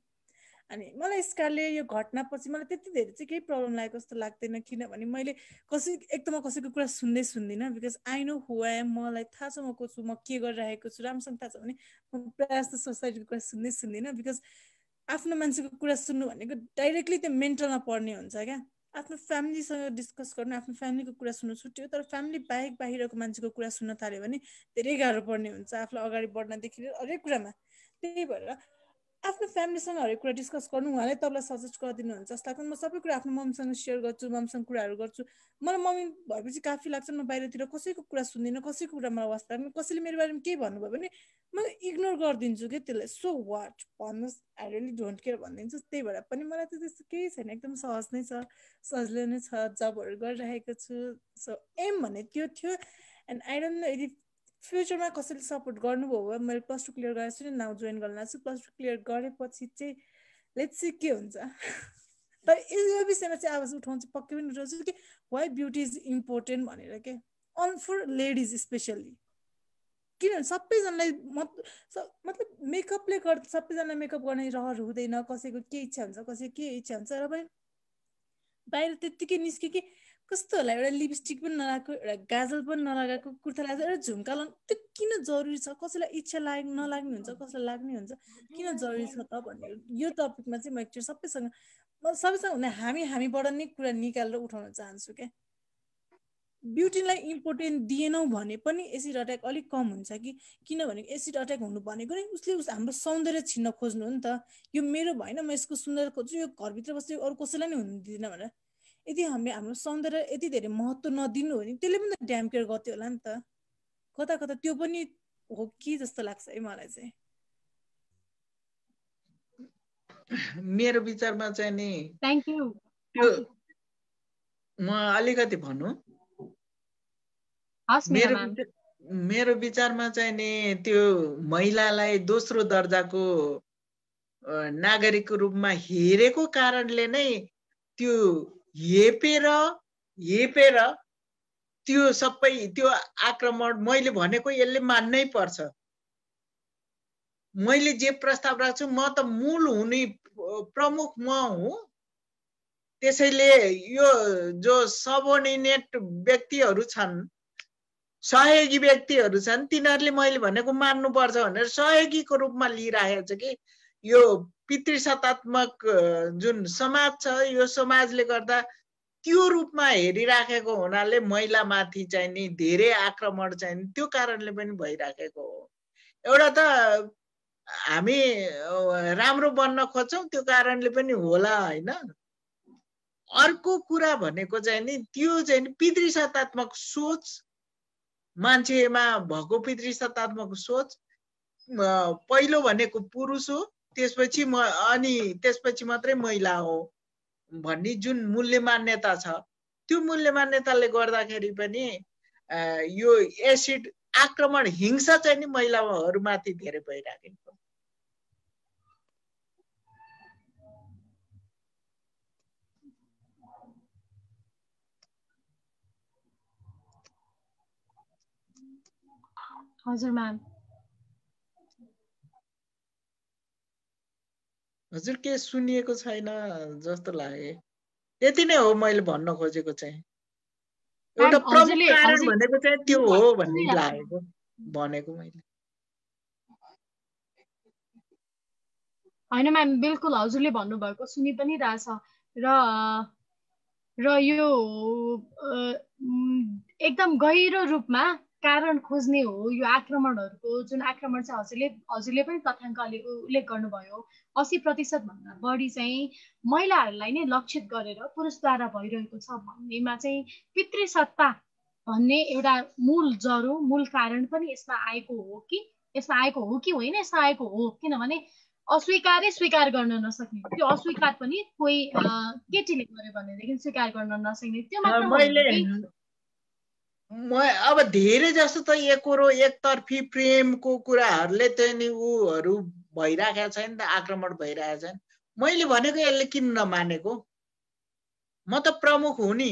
अनि मलाई स्कारले यो घटनापछि मलाई त्यति धेरै चाहिँ केही प्रब्लम लागेको जस्तो लाग्दैन किनभने मैले कसै एक त म कसैको कुरा सुन्दै सुन्दिनँ because I know who I मलाई थाहा छ म को छु म के गरिरहेको छु राम्रोसँग थाहा छ भने म प्रायः जस्तो सोसाइटीको कुरा सुन्दै सुन्दिनँ बिकज आफ्नो मान्छेको कुरा सुन्नु भनेको डाइरेक्टली त्यो मेन्टलमा पर्ने हुन्छ क्या। आफ्नो फ्यामिलीसँग डिस्कस गर्नु आफ्नो फ्यामिलीको कुरा सुन्नु छुट्यो तर फ्यामिली बाहेक बाहिरको मान्छेको कुरा सुन्न थाल्यो भने धेरै गाह्रो पर्ने हुन्छ। आफूलाई अगाडि बढ्नदेखि हरेक कुरामा। त्यही भएर आफ्नो फ्यामिलीसँग हरेक कुरा डिस्कस गर्नु उहाँले तपाईँलाई सजेस्ट गरिदिनुहुन्छ जस्तो लाग्छ म सबै कुरा आफ्नो मम्मीसँग सेयर गर्छु मम्मीसँग कुराहरू गर्छु। मलाई मम्मी भएपछि काफी लाग्छ म बाहिरतिर कसैको कुरा सुन्दिनँ कसैको कुरा मलाई वास्ता लाग्दैन कसैले मेरो बारेमा केही भन्नुभयो भने म इग्नोर गरिदिन्छु कि त्यसलाई। सो वाट भन्नुहोस्। आई रियली डोन्ट केयर भनिदिन्छु। त्यही भएर पनि मलाई त त्यस्तो केही छैन। एकदम सहज नै छ। सजिलो नै छ। जबहरू गरिरहेको छु। सो एम भन्ने त्यो थियो। एन्ड आई डोन्ट नो यदि फ्युचरमा कसैले सपोर्ट गर्नुभयो भने मैले प्लस टू क्लियर गरेको छु नि नाउ जोइन गर्न लाग्छु प्लस टू क्लियर गरेपछि चाहिँ लेट्स सी के हुन्छ। तर यो विषयमा चाहिँ आवाज उठाउँछु पक्कै पनि उठाउँछु कि वाइ ब्युटी इज इम्पोर्टेन्ट भनेर के? अन फर लेडिज स्पेसल्ली किनभने सबैजनालाई मतलब मेकअपले गर्दा सबैजनालाई मेकअप गर्ने रहर हुँदैन कसैको के इच्छा हुन्छ कसैको के इच्छा हुन्छ र पनि बाहिर त्यत्तिकै निस्क्यो कि कस्तो होला एउटा लिपस्टिक पनि नलागेको एउटा गाजल पनि नलगाएको कुर्ता लगाएको एउटा झुम्का लाउनु त्यो किन जरुरी छ? कसैलाई इच्छा लाग नलाग्ने हुन्छ कसैलाई लाग्ने हुन्छ किन जरुरी छ त भन्ने यो टपिकमा चाहिँ म एकचोटि सबैसँग सबैसँग हुने हामी हामीबाट नै कुरा निकालेर उठाउन चाहन्छु क्या। ब्युटीलाई इम्पोर्टेन्ट दिएनौँ भने पनि एसिड अट्याक अलिक कम हुन्छ कि? किनभने एसिड अट्याक हुनु भनेको नै उसले उस हाम्रो सौन्दर्य छिन्न खोज्नु हो नि त। यो मेरो भएन म यसको सुन्दर खोज्छु यो घरभित्र बस्छु अरू कसैलाई नै हुनु दिँदैन भनेर। यदि हामीले हाम्रो सौन्दर्य यति धेरै महत्त्व नदिनु हो भने त्यसले पनि त ड्याम केयर गर्थ्यो होला नि त। कता कता त्यो पनि हो कि जस्तो लाग्छ है मलाई चाहिँ। मेरो विचारमा चाहिँ नि थ्याङ्क यू त्यो म अलिकति भनौँ मेरो मेरो विचारमा चाहिँ नि त्यो महिलालाई दोस्रो दर्जाको नागरिकको रूपमा हेरेको कारणले नै त्यो हेपेर हेपेर त्यो सबै त्यो आक्रमण मैले भनेको यसले मान्नै पर्छ। मैले जे प्रस्ताव राख्छु म त मूल हुने प्रमुख म हुँ। त्यसैले यो जो सबोर्डिनेट व्यक्तिहरू छन् सहयोगी व्यक्तिहरू छन् तिनीहरूले मैले भनेको मान्नुपर्छ भनेर सहयोगीको रूपमा लिइराखेको छ कि यो पितृसत्तात्मक जुन समाज छ यो समाजले गर्दा त्यो रूपमा हेरिराखेको हुनाले महिलामाथि चाहिँ नि धेरै आक्रमण चाहिँ त्यो कारणले पनि भइराखेको हो। एउटा त हामी राम्रो बन्न खोज्छौँ त्यो कारणले पनि होला होइन? अर्को कुरा भनेको चाहिँ नि त्यो चाहिँ पितृसत्तात्मक सोच मान्छेमा भएको पितृसत्तात्मक सोच पहिलो भनेको पुरुष हो। त्यसपछि म अनि त्यसपछि मात्रै महिला हो। भन्ने जुन मूल्य मान्यता छ त्यो मूल्य मान्यताले गर्दाखेरि पनि यो एसिड आक्रमण हिंसा चाहिँ नि महिलाहरूमाथि धेरै भइराखेको। हजुर म्याम। हजुर के सुनिएको छैन जस्तो लाग्यो त्यति नै हो मैले भन्न खोजेको चाहिँ। एउटा प्रमुख कारण भनेको चाहिँ त्यो हो भन्ने लागेको भनेको मैले। होइन म्याम बिल्कुल हजुरले भन्नुभएको सुनि पनि रहेछ। र र यो एकदम गहिरो रूपमा कारण खोज्ने हो यो आक्रमणहरूको जुन आक्रमण चाहिँ हजुरले हजुरले पनि तथ्याङ्क अलिक उल्लेख गर्नुभयो असी प्रतिशतभन्दा बढी चाहिँ महिलाहरूलाई नै लक्षित गरेर पुरुषद्वारा भइरहेको छ भन्नेमा चाहिँ पितृसत्ता भन्ने एउटा मूल जरो मूल कारण पनि यसमा आएको हो कि यसमा आएको हो कि होइन यसमा आएको हो किनभने अस्वीकारै स्वीकार गर्न नसक्ने त्यो अस्वीकार पनि कोही केटीले गर्यो भनेदेखि स्वीकार गर्न नसक्ने त्यो मात्र म अब धेरै जस्तो त एकरो एकतर्फी प्रेमको कुराहरूले नि ऊहरू भइरहेको छ नि त आक्रमण भइरहेको छ मैले भनेको यसले किन नमानेको? म त प्रमुख हुँ नि।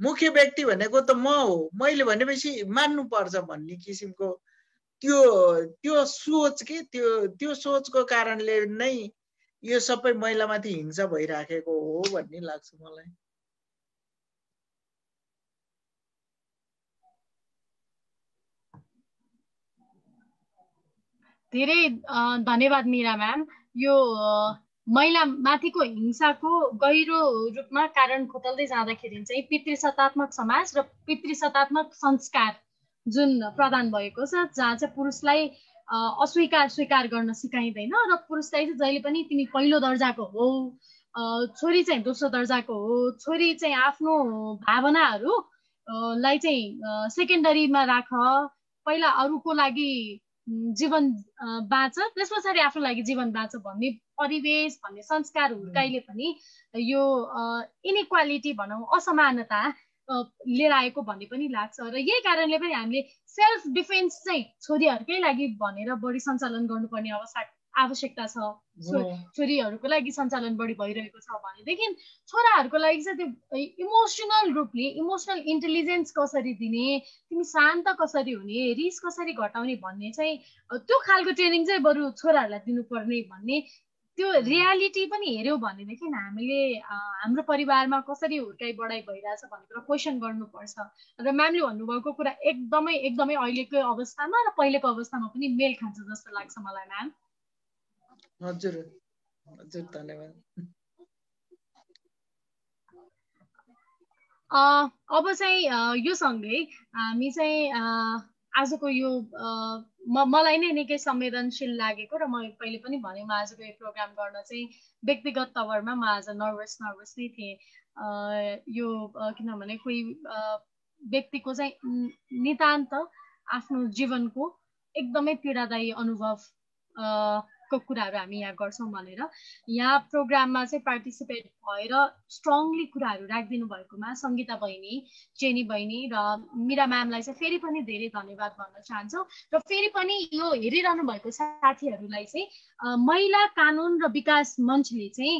मुख्य व्यक्ति भनेको त म हो। मैले भनेपछि मान्नुपर्छ भन्ने किसिमको त्यो त्यो सोच के? त्यो त्यो सोचको कारणले नै यो सबै महिलामाथि हिंसा भइराखेको हो भन्ने लाग्छ मलाई। धेरै धन्यवाद मिरा म्याम। यो महिला माथिको हिंसाको गहिरो रूपमा कारण खोतल्दै जाँदाखेरि चाहिँ पितृसत्तात्मक समाज र पितृसत्तात्मक संस्कार जुन प्रदान भएको छ जहाँ चाहिँ पुरुषलाई अस्वीकार स्वीकार गर्न सिकाइँदैन र पुरुषलाई चाहिँ जहिले पनि तिमी पहिलो दर्जाको हो छोरी चाहिँ दोस्रो दर्जाको हो छोरी चाहिँ आफ्नो भावनाहरू लाई चाहिँ सेकेन्डरीमा राख पहिला अरूको लागि जीवन बाँच। त्यस पछाडि आफ्नो लागि जीवन बाँच भन्ने परिवेश भन्ने संस्कार हुर्काइले पनि यो इनइक्वालिटी भनौँ असमानता लिएर आएको भन्ने पनि लाग्छ। र यही कारणले पनि हामीले सेल्फ डिफेन्स चाहिँ छोरीहरूकै लागि भनेर बढी सञ्चालन गर्नुपर्ने अवस्था आवश्यकता छ। छोरीहरूको लागि सञ्चालन बढी भइरहेको छ भनेदेखि छोराहरूको लागि चाहिँ त्यो इमोसनल रूपले इमोसनल इन्टेलिजेन्स कसरी दिने तिमी शान्त कसरी हुने रिस कसरी घटाउने भन्ने चाहिँ त्यो खालको ट्रेनिङ चाहिँ बरु छोराहरूलाई दिनुपर्ने भन्ने त्यो रियालिटी पनि हेऱ्यौँ भनेदेखि हामीले हाम्रो परिवारमा कसरी हुर्काइ बढाइ भइरहेछ भन्ने कुरा क्वेसन गर्नुपर्छ। र म्यामले भन्नुभएको कुरा एकदमै एकदमै अहिलेको अवस्थामा र पहिलेको अवस्थामा पनि मेल खान्छ जस्तो लाग्छ मलाई म्याम हजुर हजुर धन्यवाद। अब चाहिँ यो सँगै हामी चाहिँ आजको यो म मलाई नै निकै संवेदनशील लागेको र म पहिले पनि भने म आजको यो प्रोग्राम गर्न चाहिँ व्यक्तिगत तवरमा म आज नर्भस नर्भस नै थिएँ। यो किनभने कोही व्यक्तिको चाहिँ नितान्त आफ्नो जीवनको एकदमै पीडादायी अनुभव को कुराहरू हामी यहाँ गर्छौँ भनेर। यहाँ प्रोग्राममा चाहिँ पार्टिसिपेट भएर स्ट्रङली कुराहरू राखिदिनु भएकोमा सङ्गीता बहिनी चेनी बहिनी र मिरा म्यामलाई चाहिँ फेरि पनि धेरै धन्यवाद भन्न चाहन्छौँ। र फेरि पनि यो हेरिरहनु भएको साथीहरूलाई चाहिँ महिला कानुन र विकास मञ्चले चाहिँ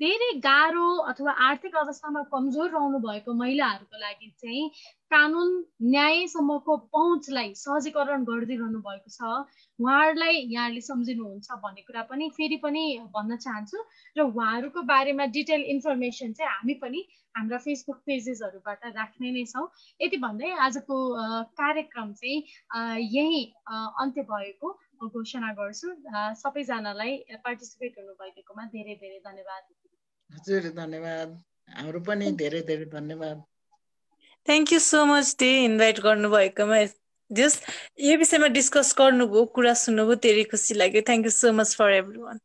धेरै गाह्रो अथवा आर्थिक अवस्थामा कमजोर रहनु भएको महिलाहरूको लागि चाहिँ कानुन न्यायसम्मको पहुँचलाई सहजीकरण गरिदिइरहनु भएको छ। उहाँहरूलाई यहाँहरूले सम्झिनुहुन्छ भन्ने कुरा पनि फेरि पनि भन्न चाहन्छु र उहाँहरूको बारेमा डिटेल इन्फर्मेसन चाहिँ हामी पनि हाम्रा फेसबुक पेजेसहरूबाट राख्ने नै छौँ। यति भन्दै आजको कार्यक्रम चाहिँ यही अन्त्य भएको। घोषणा गर्छु। सबैजनालाई पार्टिसिपेट हुनुभएकोमा धेरै धेरै धन्यवाद। हजुर धन्यवाद। हाम्रो पनि धेरै धेरै धन्यवाद। थ्याङ्क यू सो मच डे इन्भाइट गर्नुभएकोमा। जस यो विषयमा डिस्कस गर्नुभयो कुरा सुन्नुभयो धेरै खुसी लाग्यो। Thank you so much for everyone